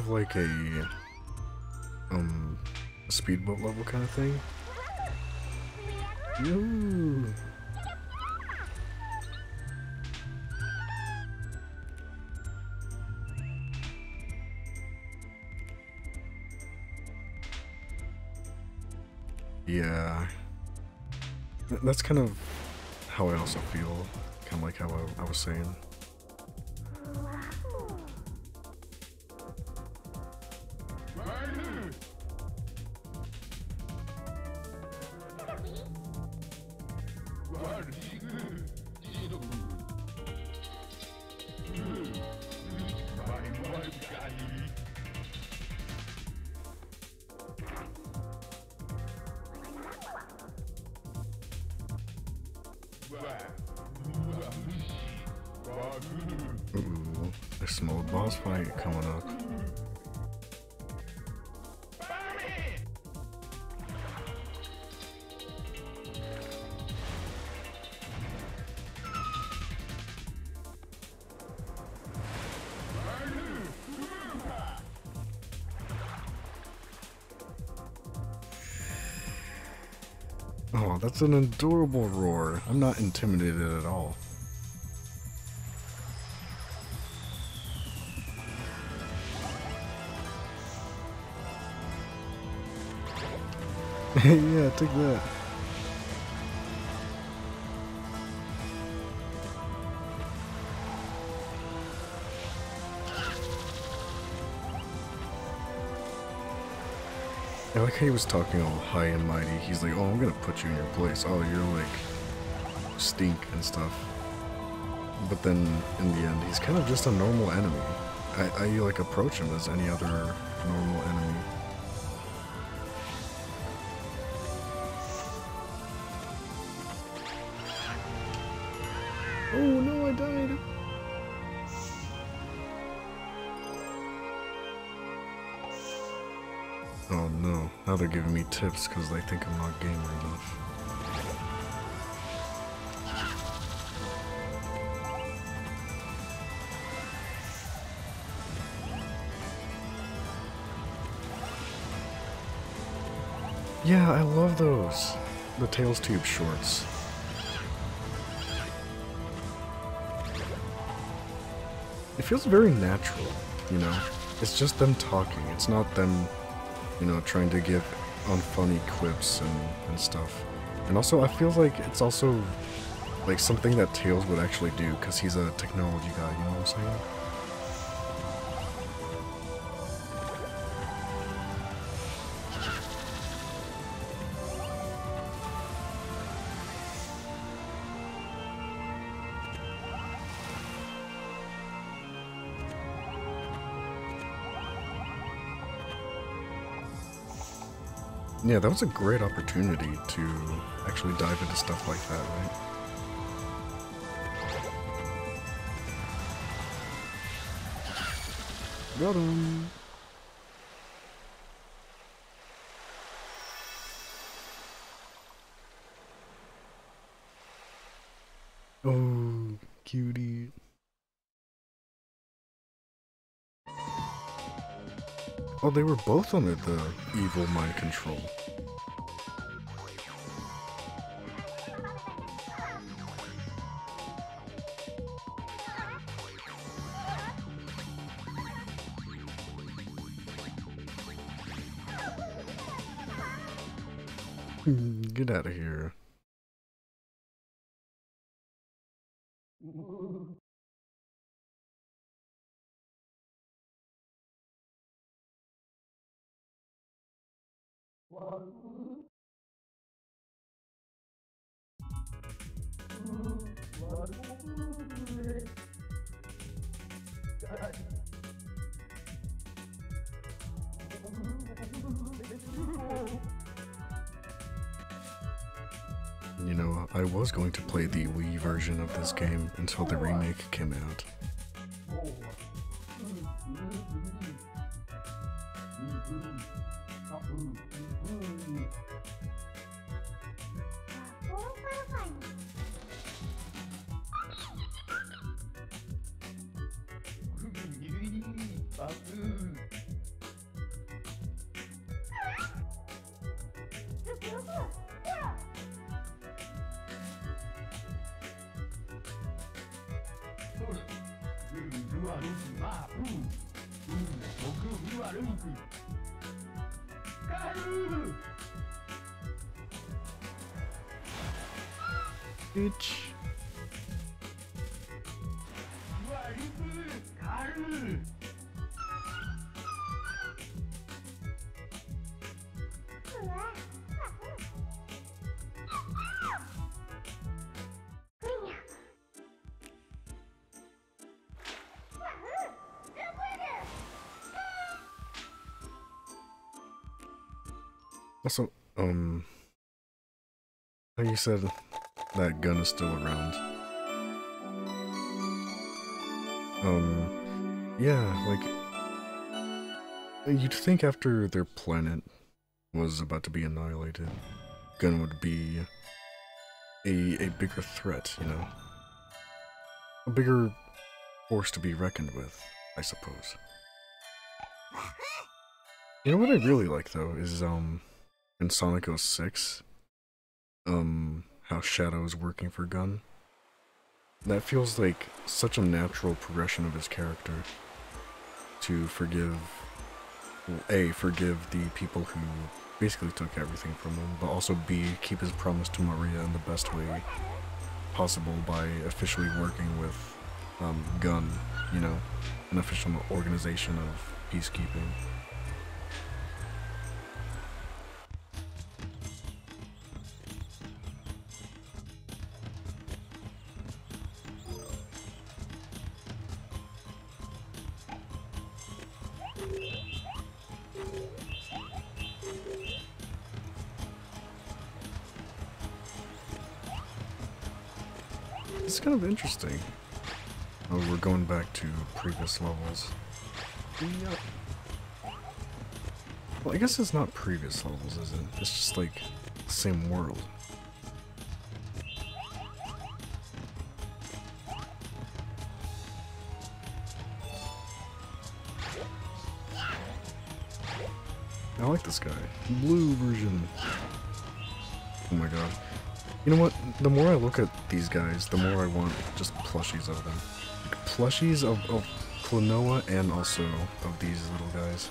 Like a um speedboat level kind of thing? Yoo. Yeah. That's kind of how I also feel. Kind of like how I, I was saying. That's an adorable roar. I'm not intimidated at all. yeah, take that. I like how he was talking all high and mighty. He's like, oh, I'm gonna put you in your place. Oh, you're like stink and stuff. But then in the end, he's kind of just a normal enemy. I, I like approach him as any other normal enemy. No, they're giving me tips because they think I'm not gamer enough. Yeah, I love those. The Tails Tube shorts. It feels very natural, you know? It's just them talking. It's not them, you know, trying to give unfunny quips and, and stuff. And also, I feel like it's also like something that Tails would actually do because he's a technology guy, you know what I'm saying? Yeah, that was a great opportunity to actually dive into stuff like that, right? Got him. They were both under the evil mind control. You said that gun is still around. Um, yeah, like, you'd think after their planet was about to be annihilated, gun would be a, a bigger threat, you know? A bigger force to be reckoned with, I suppose. You know what I really like, though, is, um, in Sonic 06, um, how Shadow is working for Gun. That feels like such a natural progression of his character. To forgive, well, A, forgive the people who basically took everything from him, but also B, keep his promise to Maria in the best way possible by officially working with um, Gun, you know, an official organization of peacekeeping. Previous levels. Yep. Well, I guess it's not previous levels, is it? It's just like the same world. I like this guy. Blue version. Oh my god. You know what? The more I look at these guys, the more I want just plushies of them. Plushies of, of Klonoa and also of these little guys.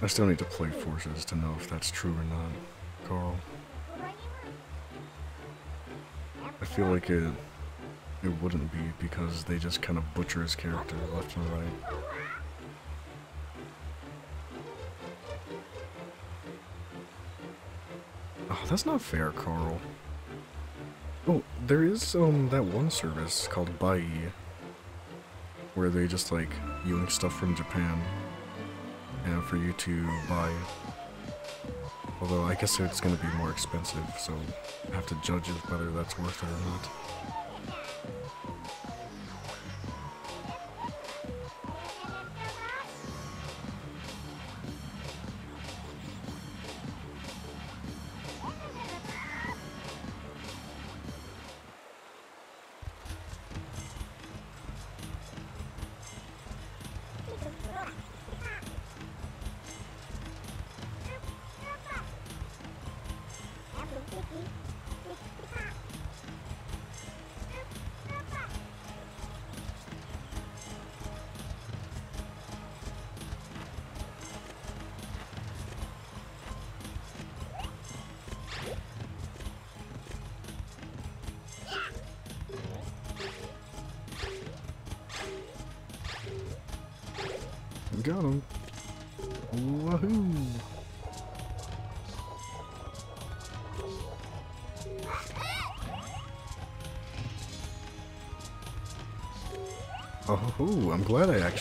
I still need to play Forces to know if that's true or not, Carl. Feel like it it wouldn't be because they just kind of butcher his character left and right. Oh, that's not fair, Carl. Oh, there is um that one service called Buyee where they just like you yoink stuff from Japan and for you to buy. Although I guess it's going to be more expensive, so I have to judge whether that's worth it or not.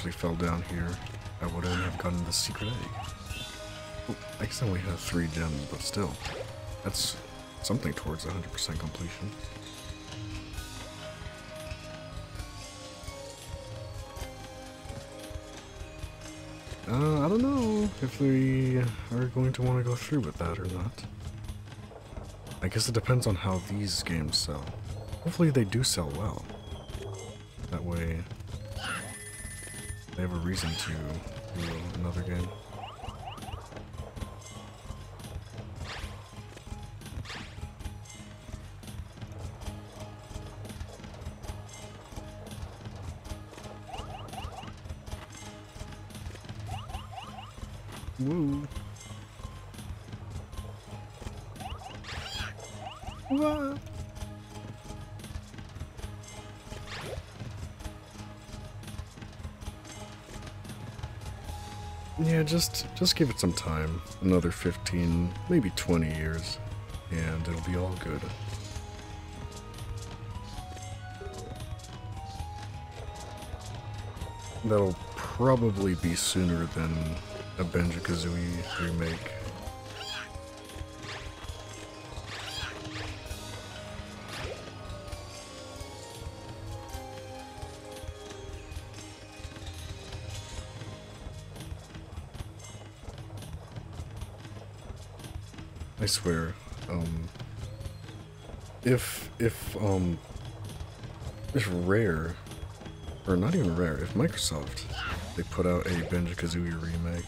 I fell down here. I wouldn't have gotten the secret egg. Oh, I guess I only have three gems, but still. That's something towards 100% completion. Uh, I don't know if they are going to want to go through with that or not. I guess it depends on how these games sell. Hopefully they do sell well. That way, they have a reason to do another game. Just just give it some time. Another 15, maybe 20 years, and it'll be all good. That'll probably be sooner than a Banjo-Kazooie remake. Swear, um, if, if, um, if Rare, or not even Rare, if Microsoft, they put out a Banjo-Kazooie remake,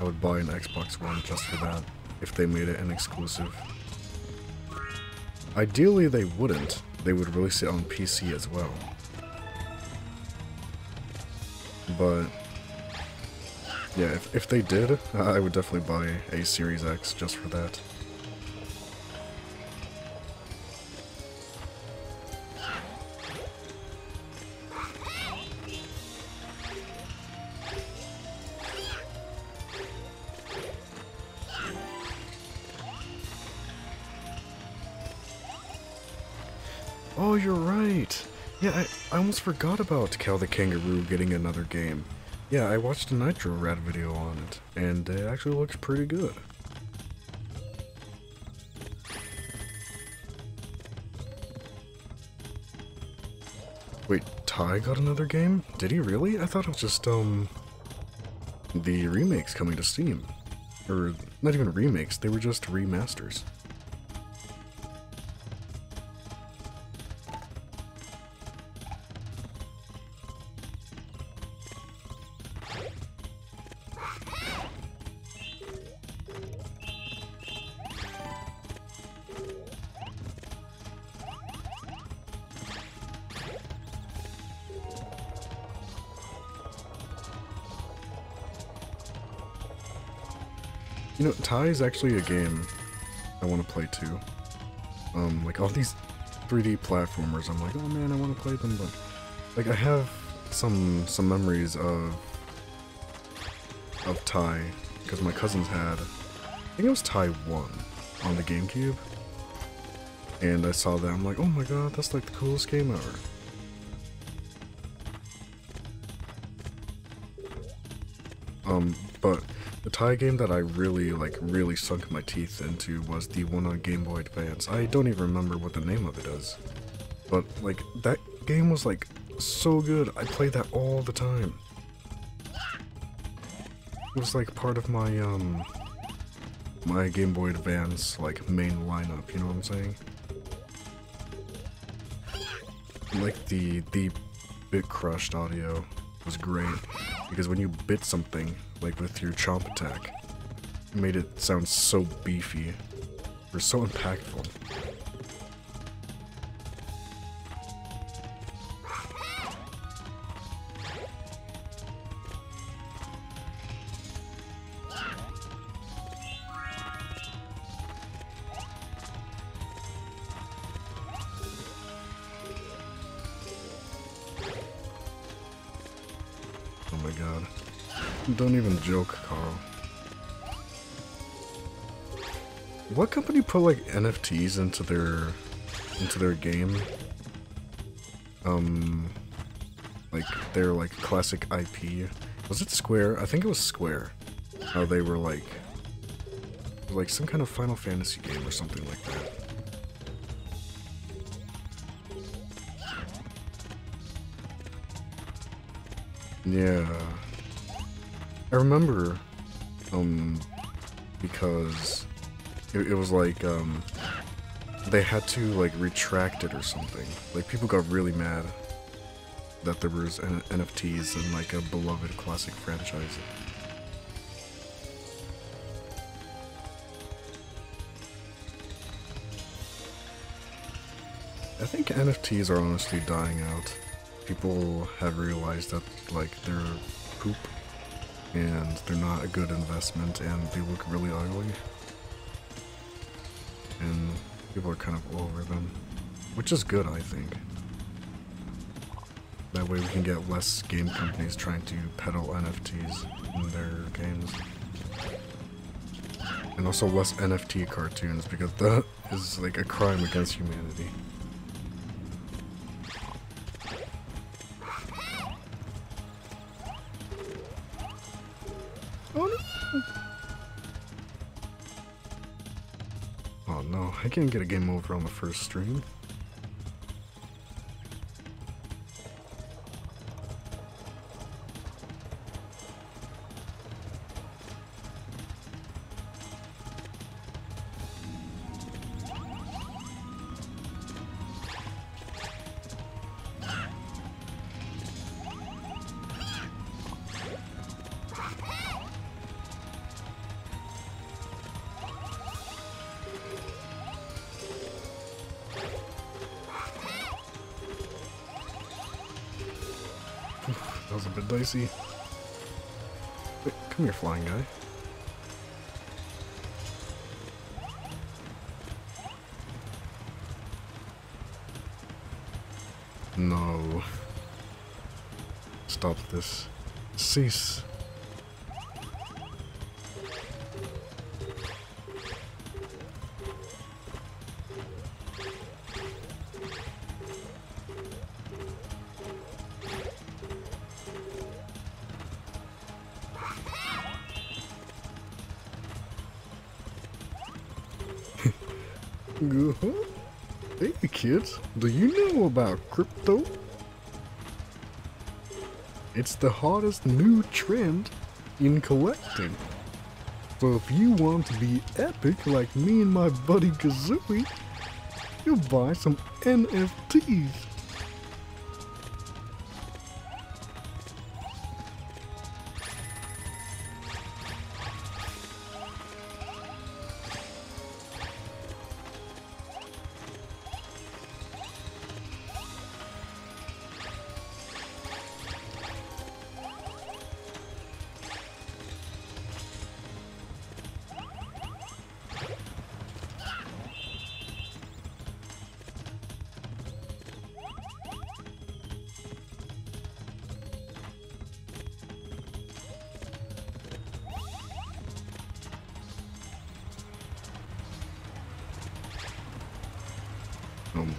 I would buy an Xbox One just for that, if they made it an exclusive. Ideally, they wouldn't. They would release it on PC as well. But, yeah, if, if they did, I would definitely buy a Series X just for that. Oh, you're right. Yeah, I, I almost forgot about Kao the Kangaroo getting another game. Yeah, I watched a Nitro Rad video on it, and it actually looks pretty good. Wait, Ty got another game? Did he really? I thought it was just, um, the remakes coming to Steam. Or, not even remakes, they were just remasters. Ty is actually a game I want to play too. Um, like all these 3D platformers, I'm like, oh man, I want to play them, but like I have some some memories of of Ty because my cousins had, I think it was Ty One on the GameCube, and I saw that. I'm like, oh my god, that's like the coolest game ever. Um, Ty game that I really, like, really sunk my teeth into was the one on Game Boy Advance. I don't even remember what the name of it is. But, like, that game was, like, so good. I played that all the time. It was, like, part of my, um, my Game Boy Advance, like, main lineup, you know what I'm saying? Like, the, the bit crushed audio was great because when you bit something, like with your chomp attack, it made it sound so beefy or so impactful. Joke, Carl. What company put like NFTs into their into their game? Um like their like classic IP. Was it Square? I think it was Square. How they were like like some kind of Final Fantasy game or something like that. Yeah. I remember, um, because it, it was like, um, they had to, like, retract it or something. Like, people got really mad that there was N NFTs in, like, a beloved classic franchise. I think NFTs are honestly dying out. People have realized that, like, they're poop and they're not a good investment and they look really ugly. And people are kind of over them, which is good, I think. That way we can get less game companies trying to peddle NFTs in their games. And also less NFT cartoons because that is like a crime against humanity. Can't get a game over on the first stream. Wait, come here, flying guy. No. Stop this. Cease. Crypto? It's the hottest new trend in collecting. So if you want to be epic like me and my buddy Kazooie, you buy some NFTs. Oh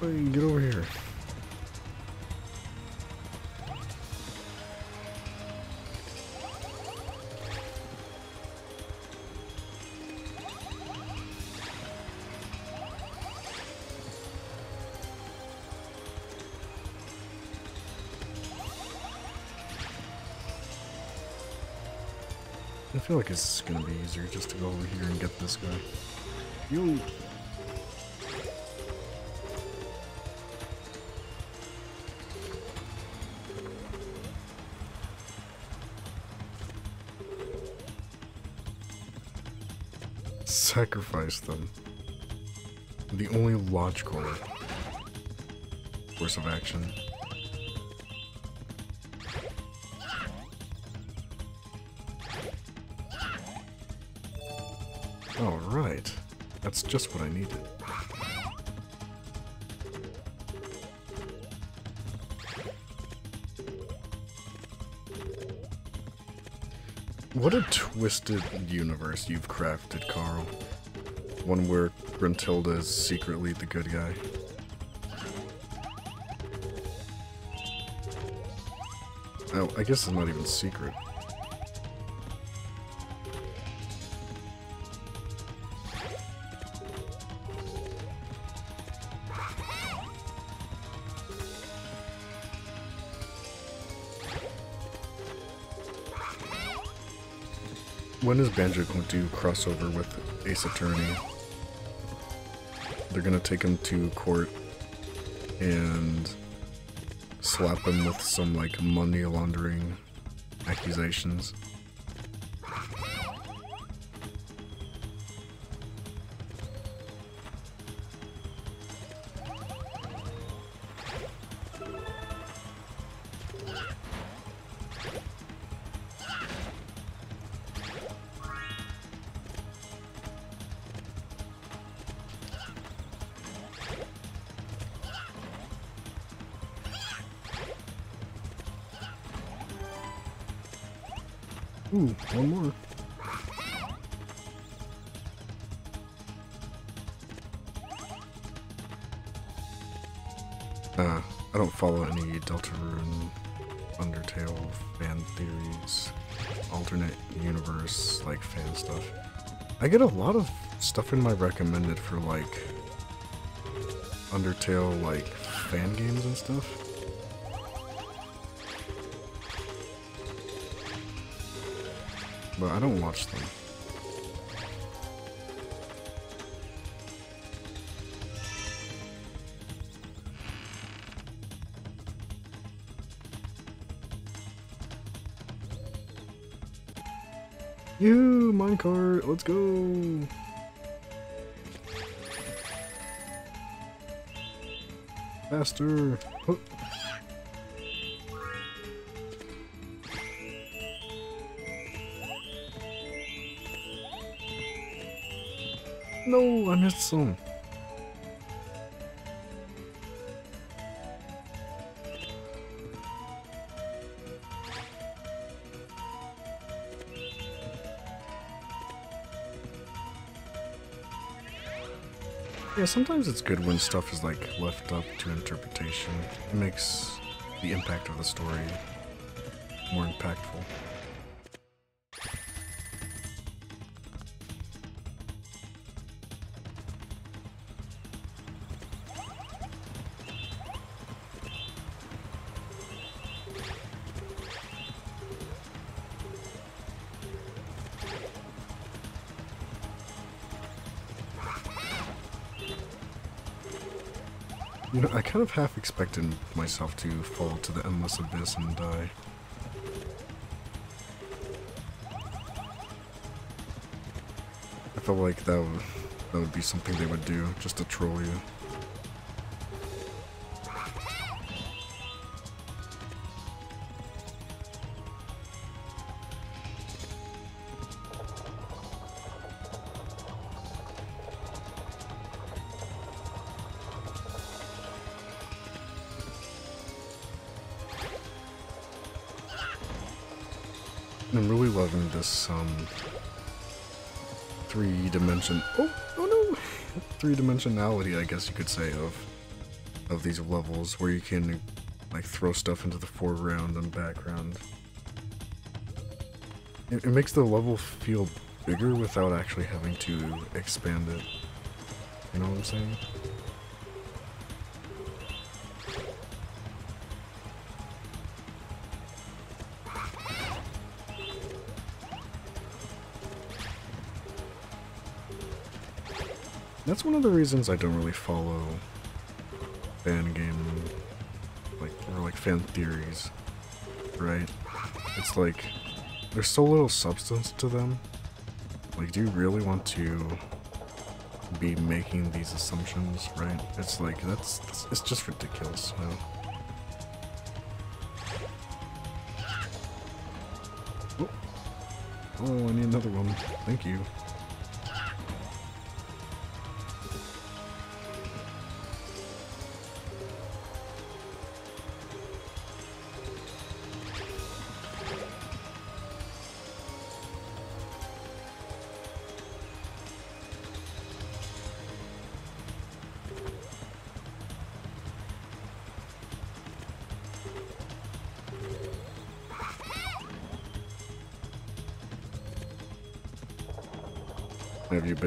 boy. Hey, get over here. Feel like it's gonna be easier just to go over here and get this guy. You. Sacrifice them. The only logical course of action. Just what I needed. What a twisted universe you've crafted, Carl. One where Gruntilda is secretly the good guy. Oh, I guess it's not even secret. When is Banjo going to crossover with Ace Attorney? They're gonna take him to court and slap him with some like money laundering accusations. I get a lot of stuff in my recommended for like Undertale, like fan games and stuff. But I don't watch them. Let's go. Faster. No, I missed some. Yeah, sometimes it's good when stuff is like left up to interpretation. It makes the impact of the story more impactful. Kind of half expected myself to fall to the endless abyss and die. I felt like that would, that would be something they would do, just to troll you. Dimension oh oh no three dimensionality I guess you could say of of these levels where you can like throw stuff into the foreground and background. It, it makes the level feel bigger without actually having to expand it. You know what I'm saying? That's one of the reasons I don't really follow fan game, like, or like fan theories, right? It's like, there's so little substance to them. Like, do you really want to be making these assumptions, right? It's like, that's, that's it's just ridiculous, you know? Oh. oh, I need another one. Thank you.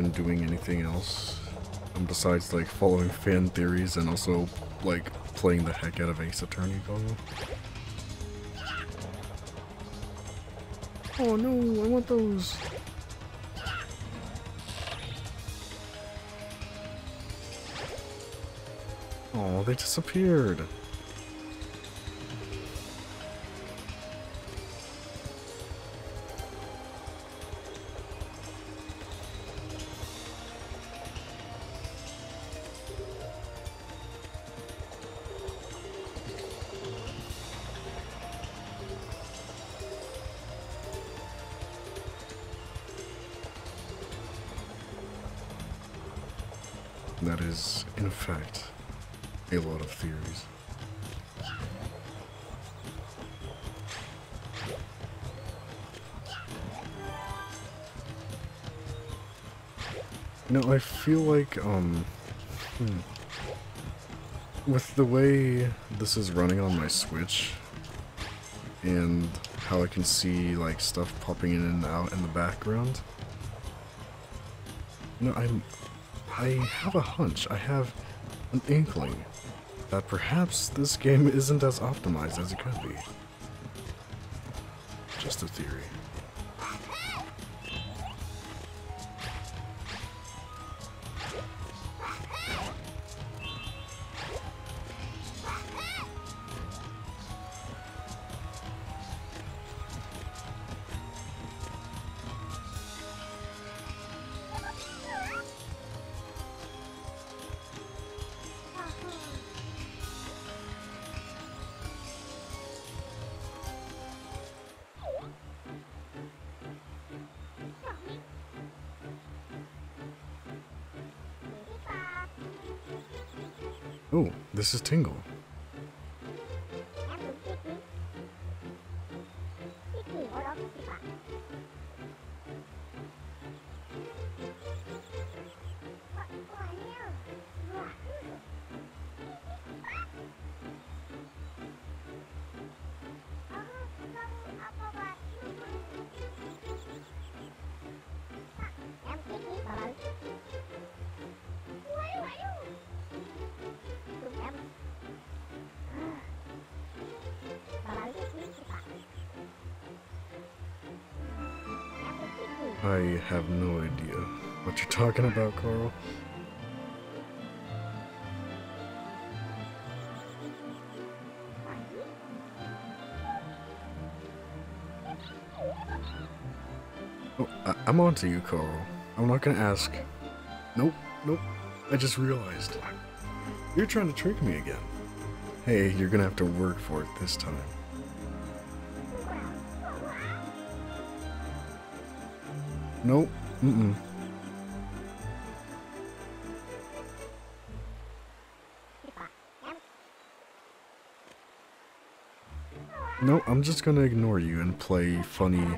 Been doing anything else um, besides like following fan theories and also like playing the heck out of Ace Attorney, Gogo? Oh no, I want those. Oh, they disappeared. I feel like, um, hmm, with the way this is running on my Switch, and how I can see, like, stuff popping in and out in the background, know, I'm, I have a hunch, I have an inkling that perhaps this game isn't as optimized as it could be. Just a theory. This is Tingle. talking about, Coral. Oh, I I'm on to you, Coral. I'm not gonna ask. Nope, nope. I just realized. You're trying to trick me again. Hey, you're gonna have to work for it this time. Nope. Mm-mm. No, I'm just gonna ignore you and play funny,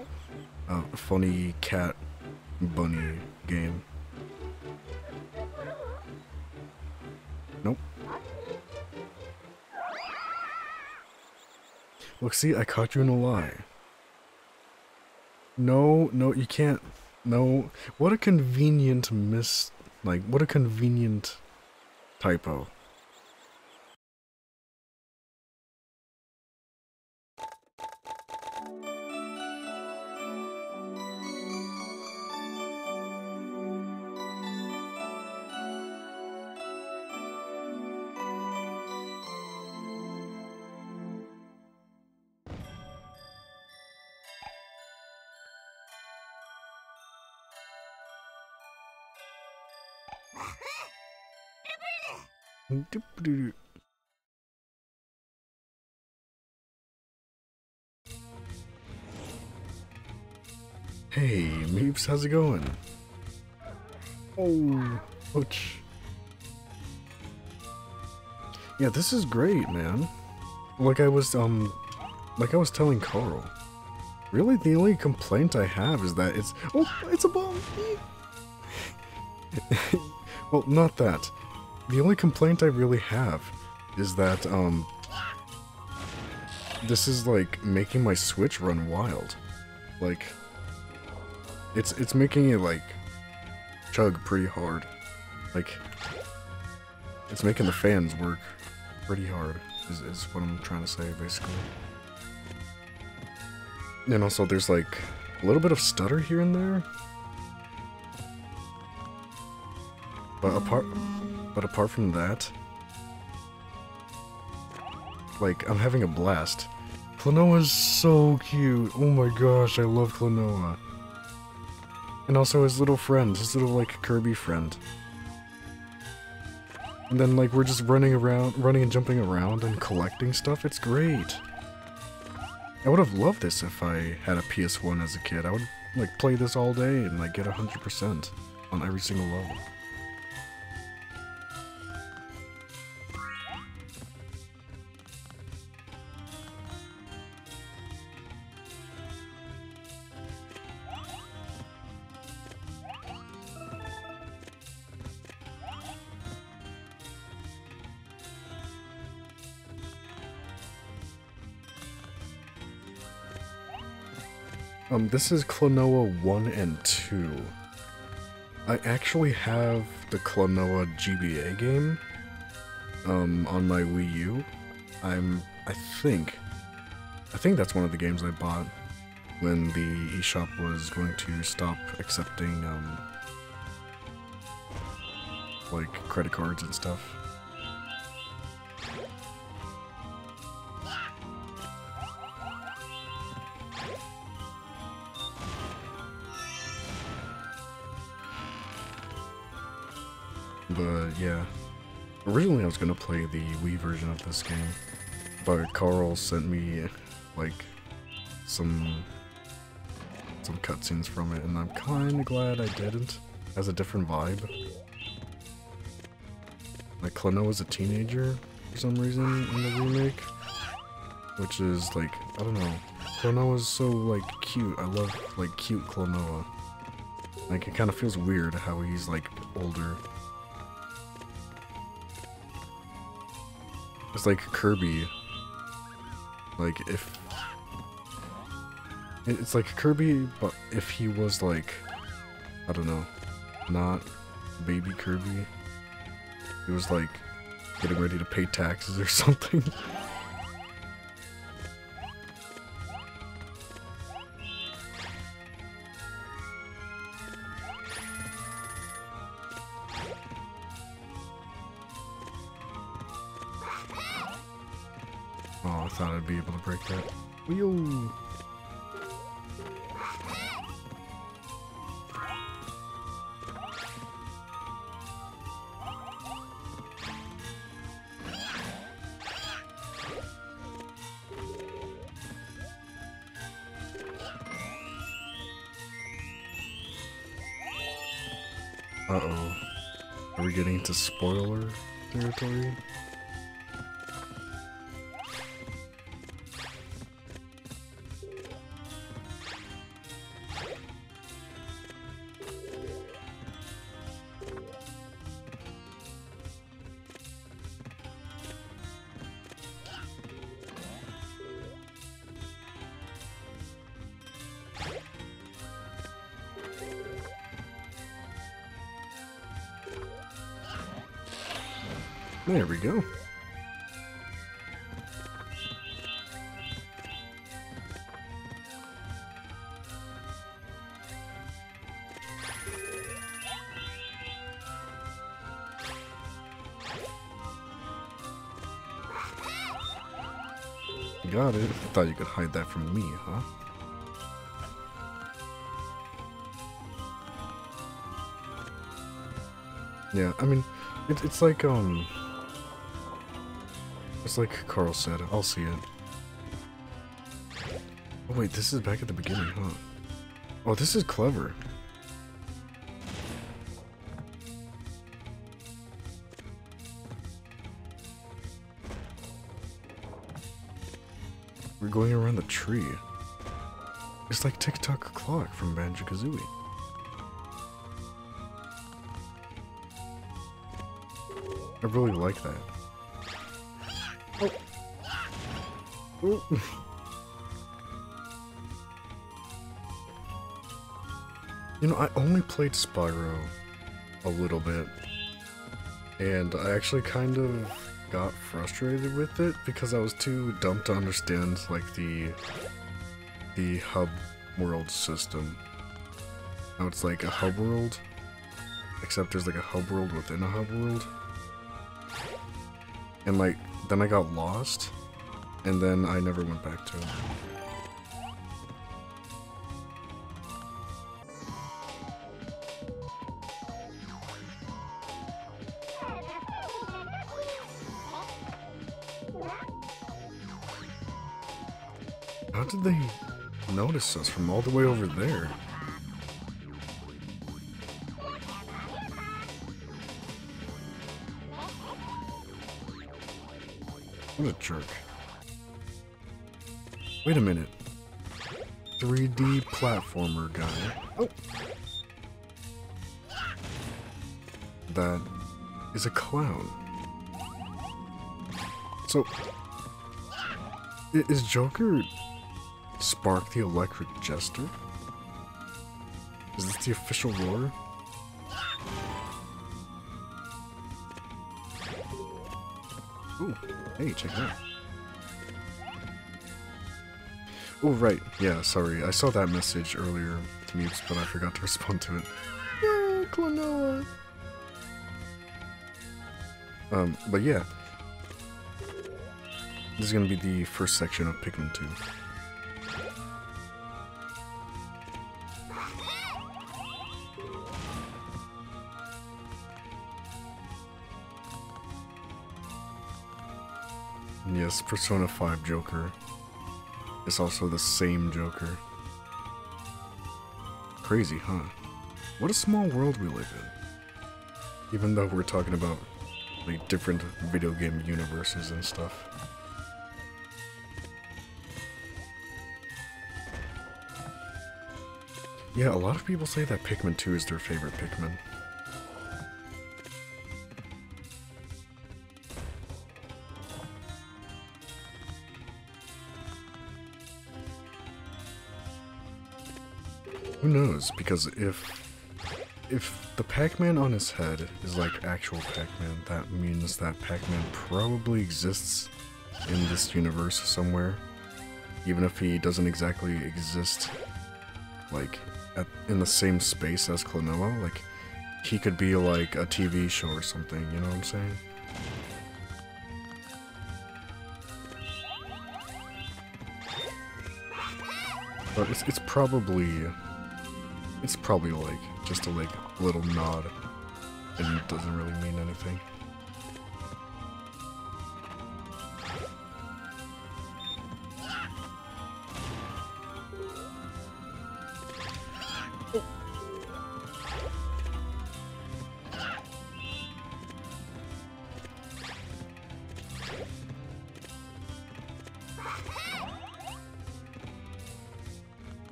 uh, funny cat bunny game. Nope. Look, see, I caught you in a lie. No, no, you can't. No. What a convenient miss. Like, what a convenient typo. How's it going? Oh, ouch. Yeah, this is great, man. Like I was, um, like I was telling Carl. Really, the only complaint I have is that it's, oh, it's a bomb! well, not that. The only complaint I really have is that, um, this is like making my Switch run wild. Like, it's it's making it like chug pretty hard. Like, it's making the fans work pretty hard. Is is what I'm trying to say basically. And also, there's like a little bit of stutter here and there. But apart, but apart from that, like I'm having a blast. Klonoa is so cute. Oh my gosh, I love Klonoa. And also his little friend, his little like Kirby friend. And then like we're just running around, running and jumping around and collecting stuff. It's great. I would have loved this if I had a PS1 as a kid. I would like play this all day and like get 100% on every single level. This is Klonoa 1 and 2. I actually have the Klonoa GBA game um, on my Wii U. I'm, I think, I think that's one of the games I bought when the eShop was going to stop accepting, um, like, credit cards and stuff. Yeah, originally I was gonna play the Wii version of this game, but Carl sent me like some some cutscenes from it, and I'm kind of glad I didn't. It has a different vibe. Like Klonoa's a teenager for some reason in the remake, which is like I don't know. Klonoa's so like cute. I love like cute Klonoa. Like it kind of feels weird how he's like older. It's like Kirby. Like if it's like Kirby, but if he was like I don't know, not baby Kirby. He was like getting ready to pay taxes or something. There we go. Got it. Thought you could hide that from me, huh? Yeah, I mean, it, it's like, um... Like Carl said, I'll see it. Oh wait, this is back at the beginning, huh? Oh, this is clever. We're going around the tree. It's like Tick Tock Clock from Banjo Kazooie. I really like that. Oh. You know, I only played Spyro a little bit. And I actually kind of got frustrated with it because I was too dumb to understand like the the hub world system. Now it's like a hub world, except there's like a hub world within a hub world. And like then I got lost and then I never went back to it. How did they notice us from all the way over there? Jerk. Wait a minute. 3D platformer guy. Oh! That is a clown. So, is Joker Spark the Electric Jester? Is this the official lore? Hey, check it out. Oh, right. Yeah, sorry. I saw that message earlier to Mutes, but I forgot to respond to it. Yeah, Klonoa. Um, but yeah. This is gonna be the first section of Pikmin 2. Persona 5 Joker is also the same Joker. Crazy, huh? What a small world we live in. Even though we're talking about like different video game universes and stuff. Yeah, a lot of people say that Pikmin 2 is their favorite Pikmin. Who knows? Because if if the Pac-Man on his head is like actual Pac-Man, that means that Pac-Man probably exists in this universe somewhere. Even if he doesn't exactly exist like at, in the same space as Klonoa, like he could be like a TV show or something, you know what I'm saying? But it's, it's probably it's probably like just a like little nod. and It doesn't really mean anything.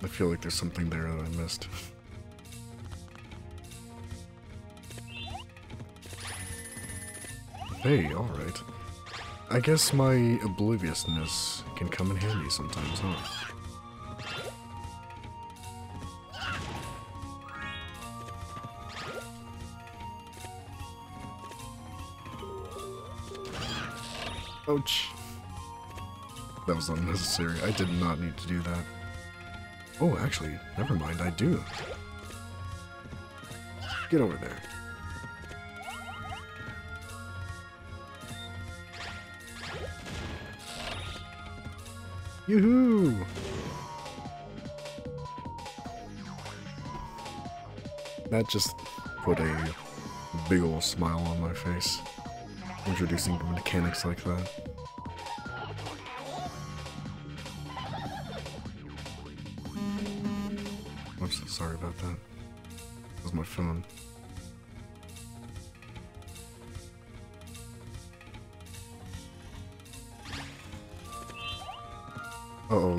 I feel like there's something there that I missed. Hey, alright. I guess my obliviousness can come in handy sometimes, huh? Ouch. That was unnecessary. I did not need to do that. Oh, actually, never mind, I do. Get over there. Yoo-hoo! That just put a big ol' smile on my face. Introducing mechanics like that. I'm so sorry about that. That was my phone.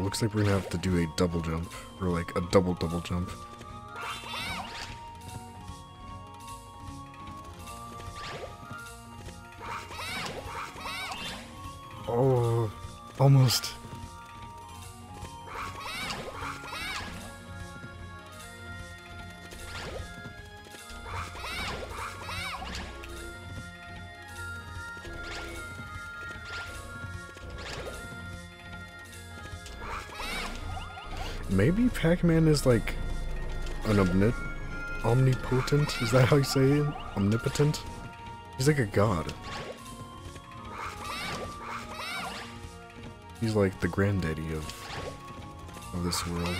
Looks like we're gonna have to do a double jump. Or like a double double jump. Pac-Man is like an omni omnipotent. Is that how you say it? Omnipotent? He's like a god. He's like the granddaddy of of this world.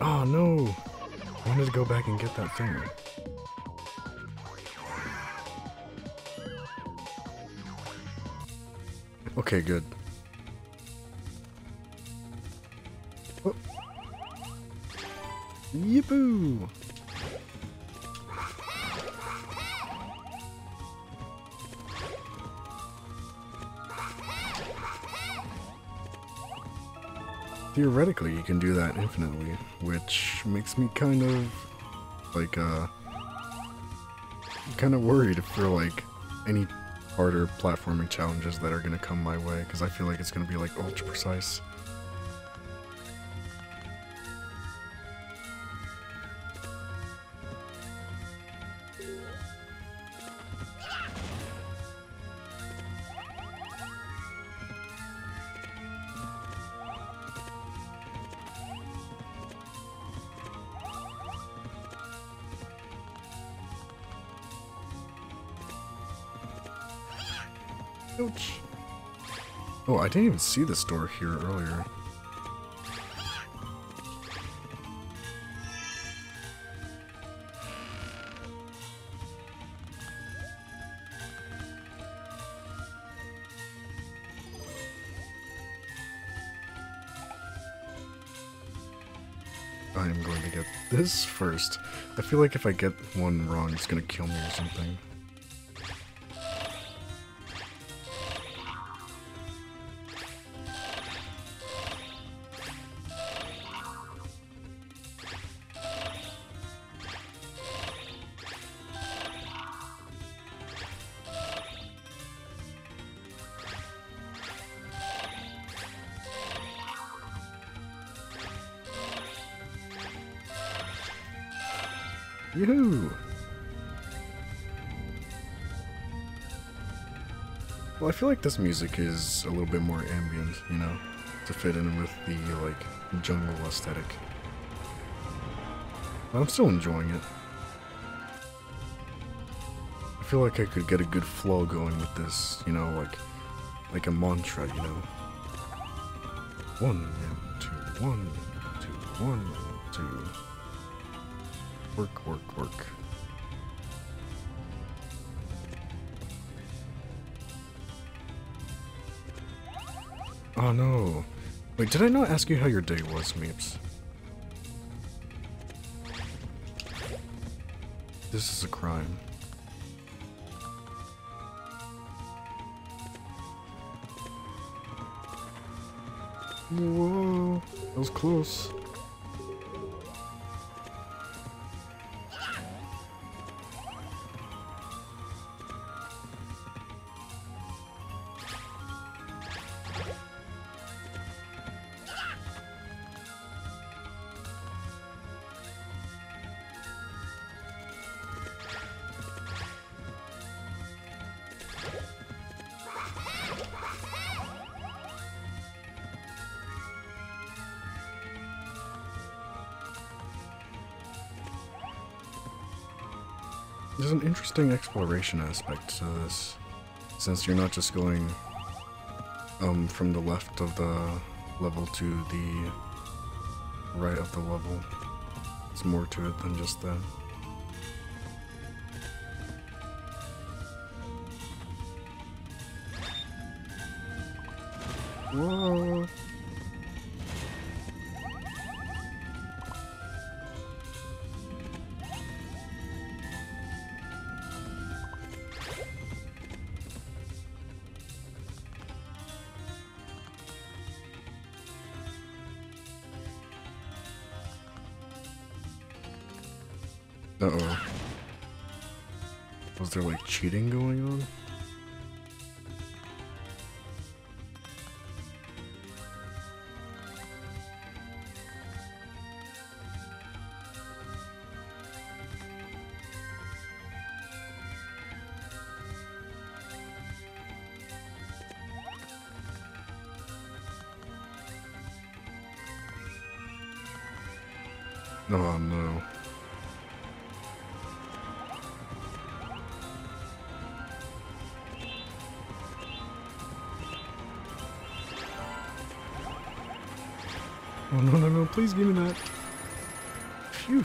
Oh no! I wanted to go back and get that thing. Okay, good. Oh. Yippoo! Theoretically, you can do that infinitely, which makes me kind of like uh kind of worried for like any harder platforming challenges that are gonna come my way because I feel like it's gonna be like ultra precise. Didn't even see this door here earlier. I am going to get this first. I feel like if I get one wrong, it's gonna kill me or something. Yoo-hoo! Well, I feel like this music is a little bit more ambient, you know, to fit in with the, like, jungle aesthetic. But I'm still enjoying it. I feel like I could get a good flow going with this, you know, like, like a mantra, you know. One, two, one, two, one, two work, work. Oh no. Wait, did I not ask you how your day was, Meeps? This is a crime. Whoa, that was close. Interesting exploration aspect to this, since you're not just going um, from the left of the level to the right of the level. It's more to it than just that. Whoa! Cheating going please give me that. Phew.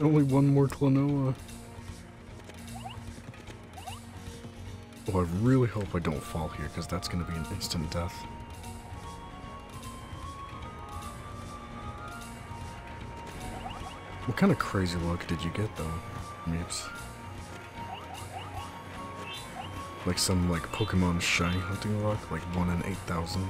Only one more Klonoa. Oh, I really hope I don't fall here, because that's going to be an instant death. kind of crazy luck did you get, though? Meeps. Like some, like, Pokemon Shiny Hunting Luck? Like 1 in 8,000?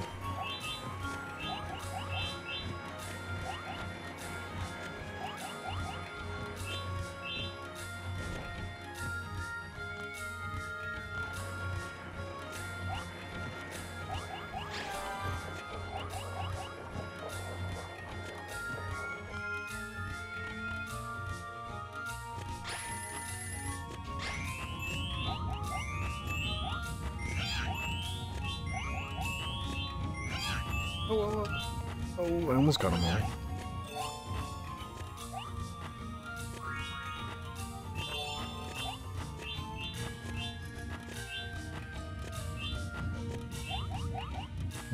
Oh, oh, I almost got him all.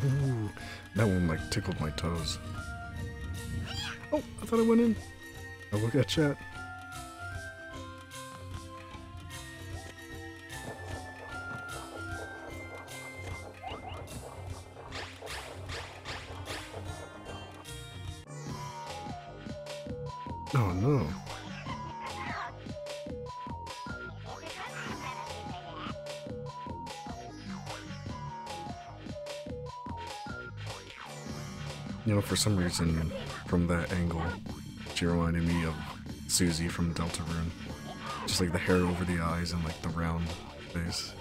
Ooh, that one like tickled my toes. Oh, I thought I went in. Oh, look at chat. For some reason, from that angle, she reminded me of Susie from Deltarune. Just like the hair over the eyes and like the round face.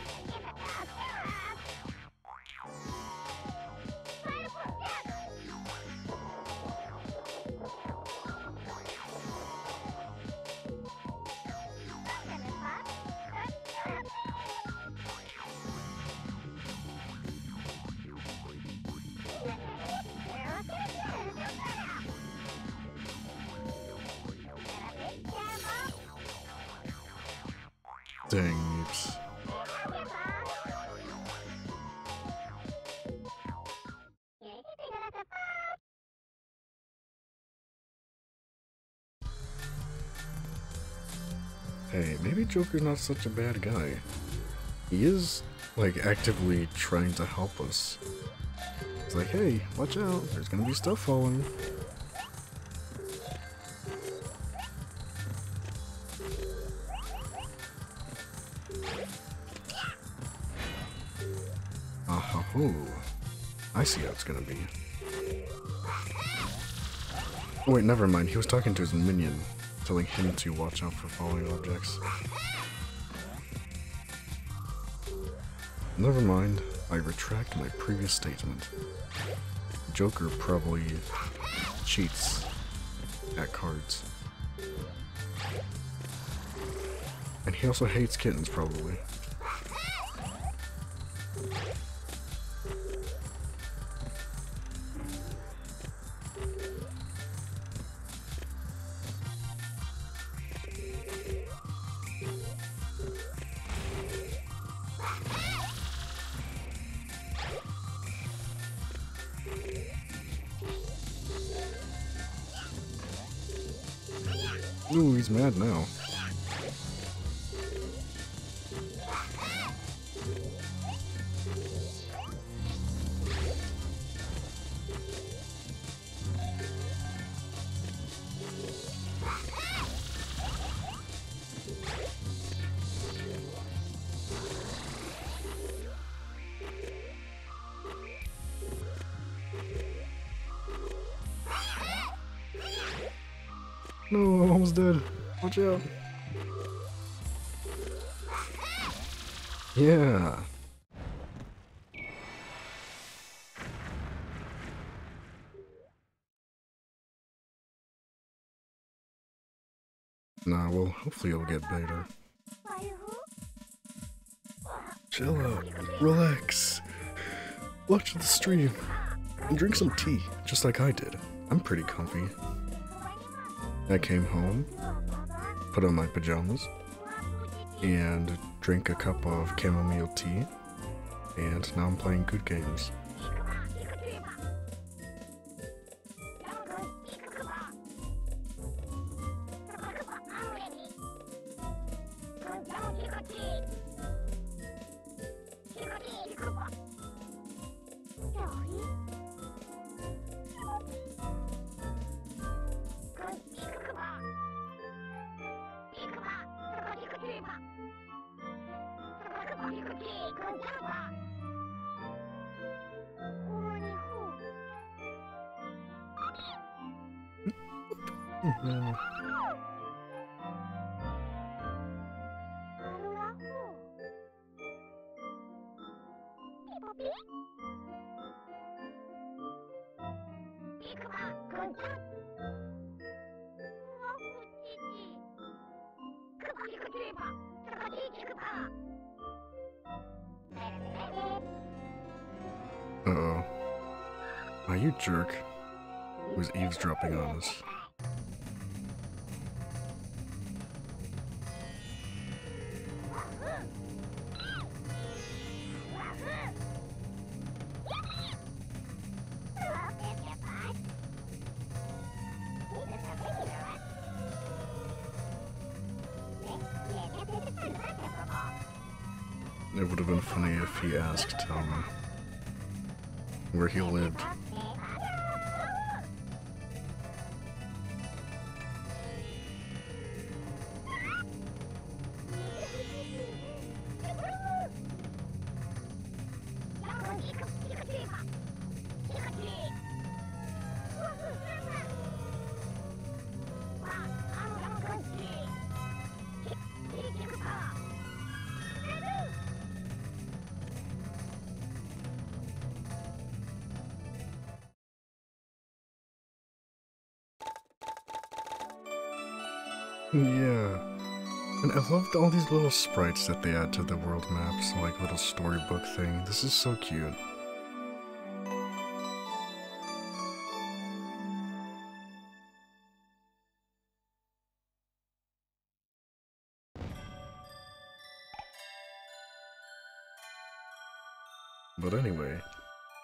Joka's not such a bad guy. He is, like, actively trying to help us. It's like, hey, watch out, there's gonna be stuff falling. Ah ho I see how it's gonna be. Oh, wait, never mind. He was talking to his minion, telling him to watch out for falling objects. Never mind. I retract my previous statement. Joka probably cheats at cards. And he also hates kittens, probably. Out. Yeah. Nah, well, hopefully it'll get better. Chill out, relax, watch the stream, and drink some tea, just like I did. I'm pretty comfy. I came home, put on my pajamas, and drink a cup of chamomile tea, and now I'm playing good games. Loved all these little sprites that they add to the world maps, like little storybook thing. This is so cute. But anyway,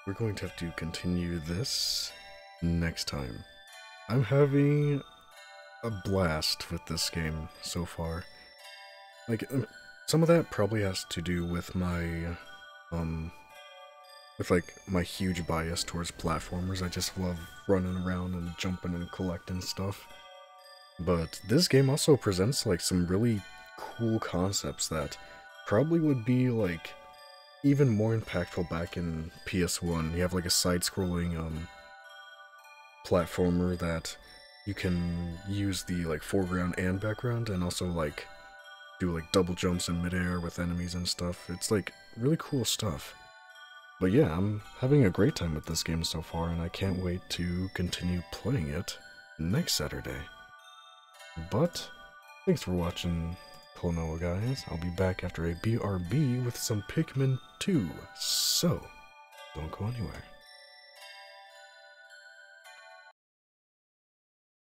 we're going to have to continue this next time. I'm having a blast with this game so far. Like, um, some of that probably has to do with my, um, with like my huge bias towards platformers, I just love running around and jumping and collecting stuff. But this game also presents like some really cool concepts that probably would be like even more impactful back in PS1. You have like a side-scrolling um platformer that you can use the like foreground and background and also like do like double jumps in midair with enemies and stuff. It's like really cool stuff. But yeah, I'm having a great time with this game so far and I can't wait to continue playing it next Saturday. But thanks for watching Klonoa guys. I'll be back after a BRB with some Pikmin 2. So, don't go anywhere.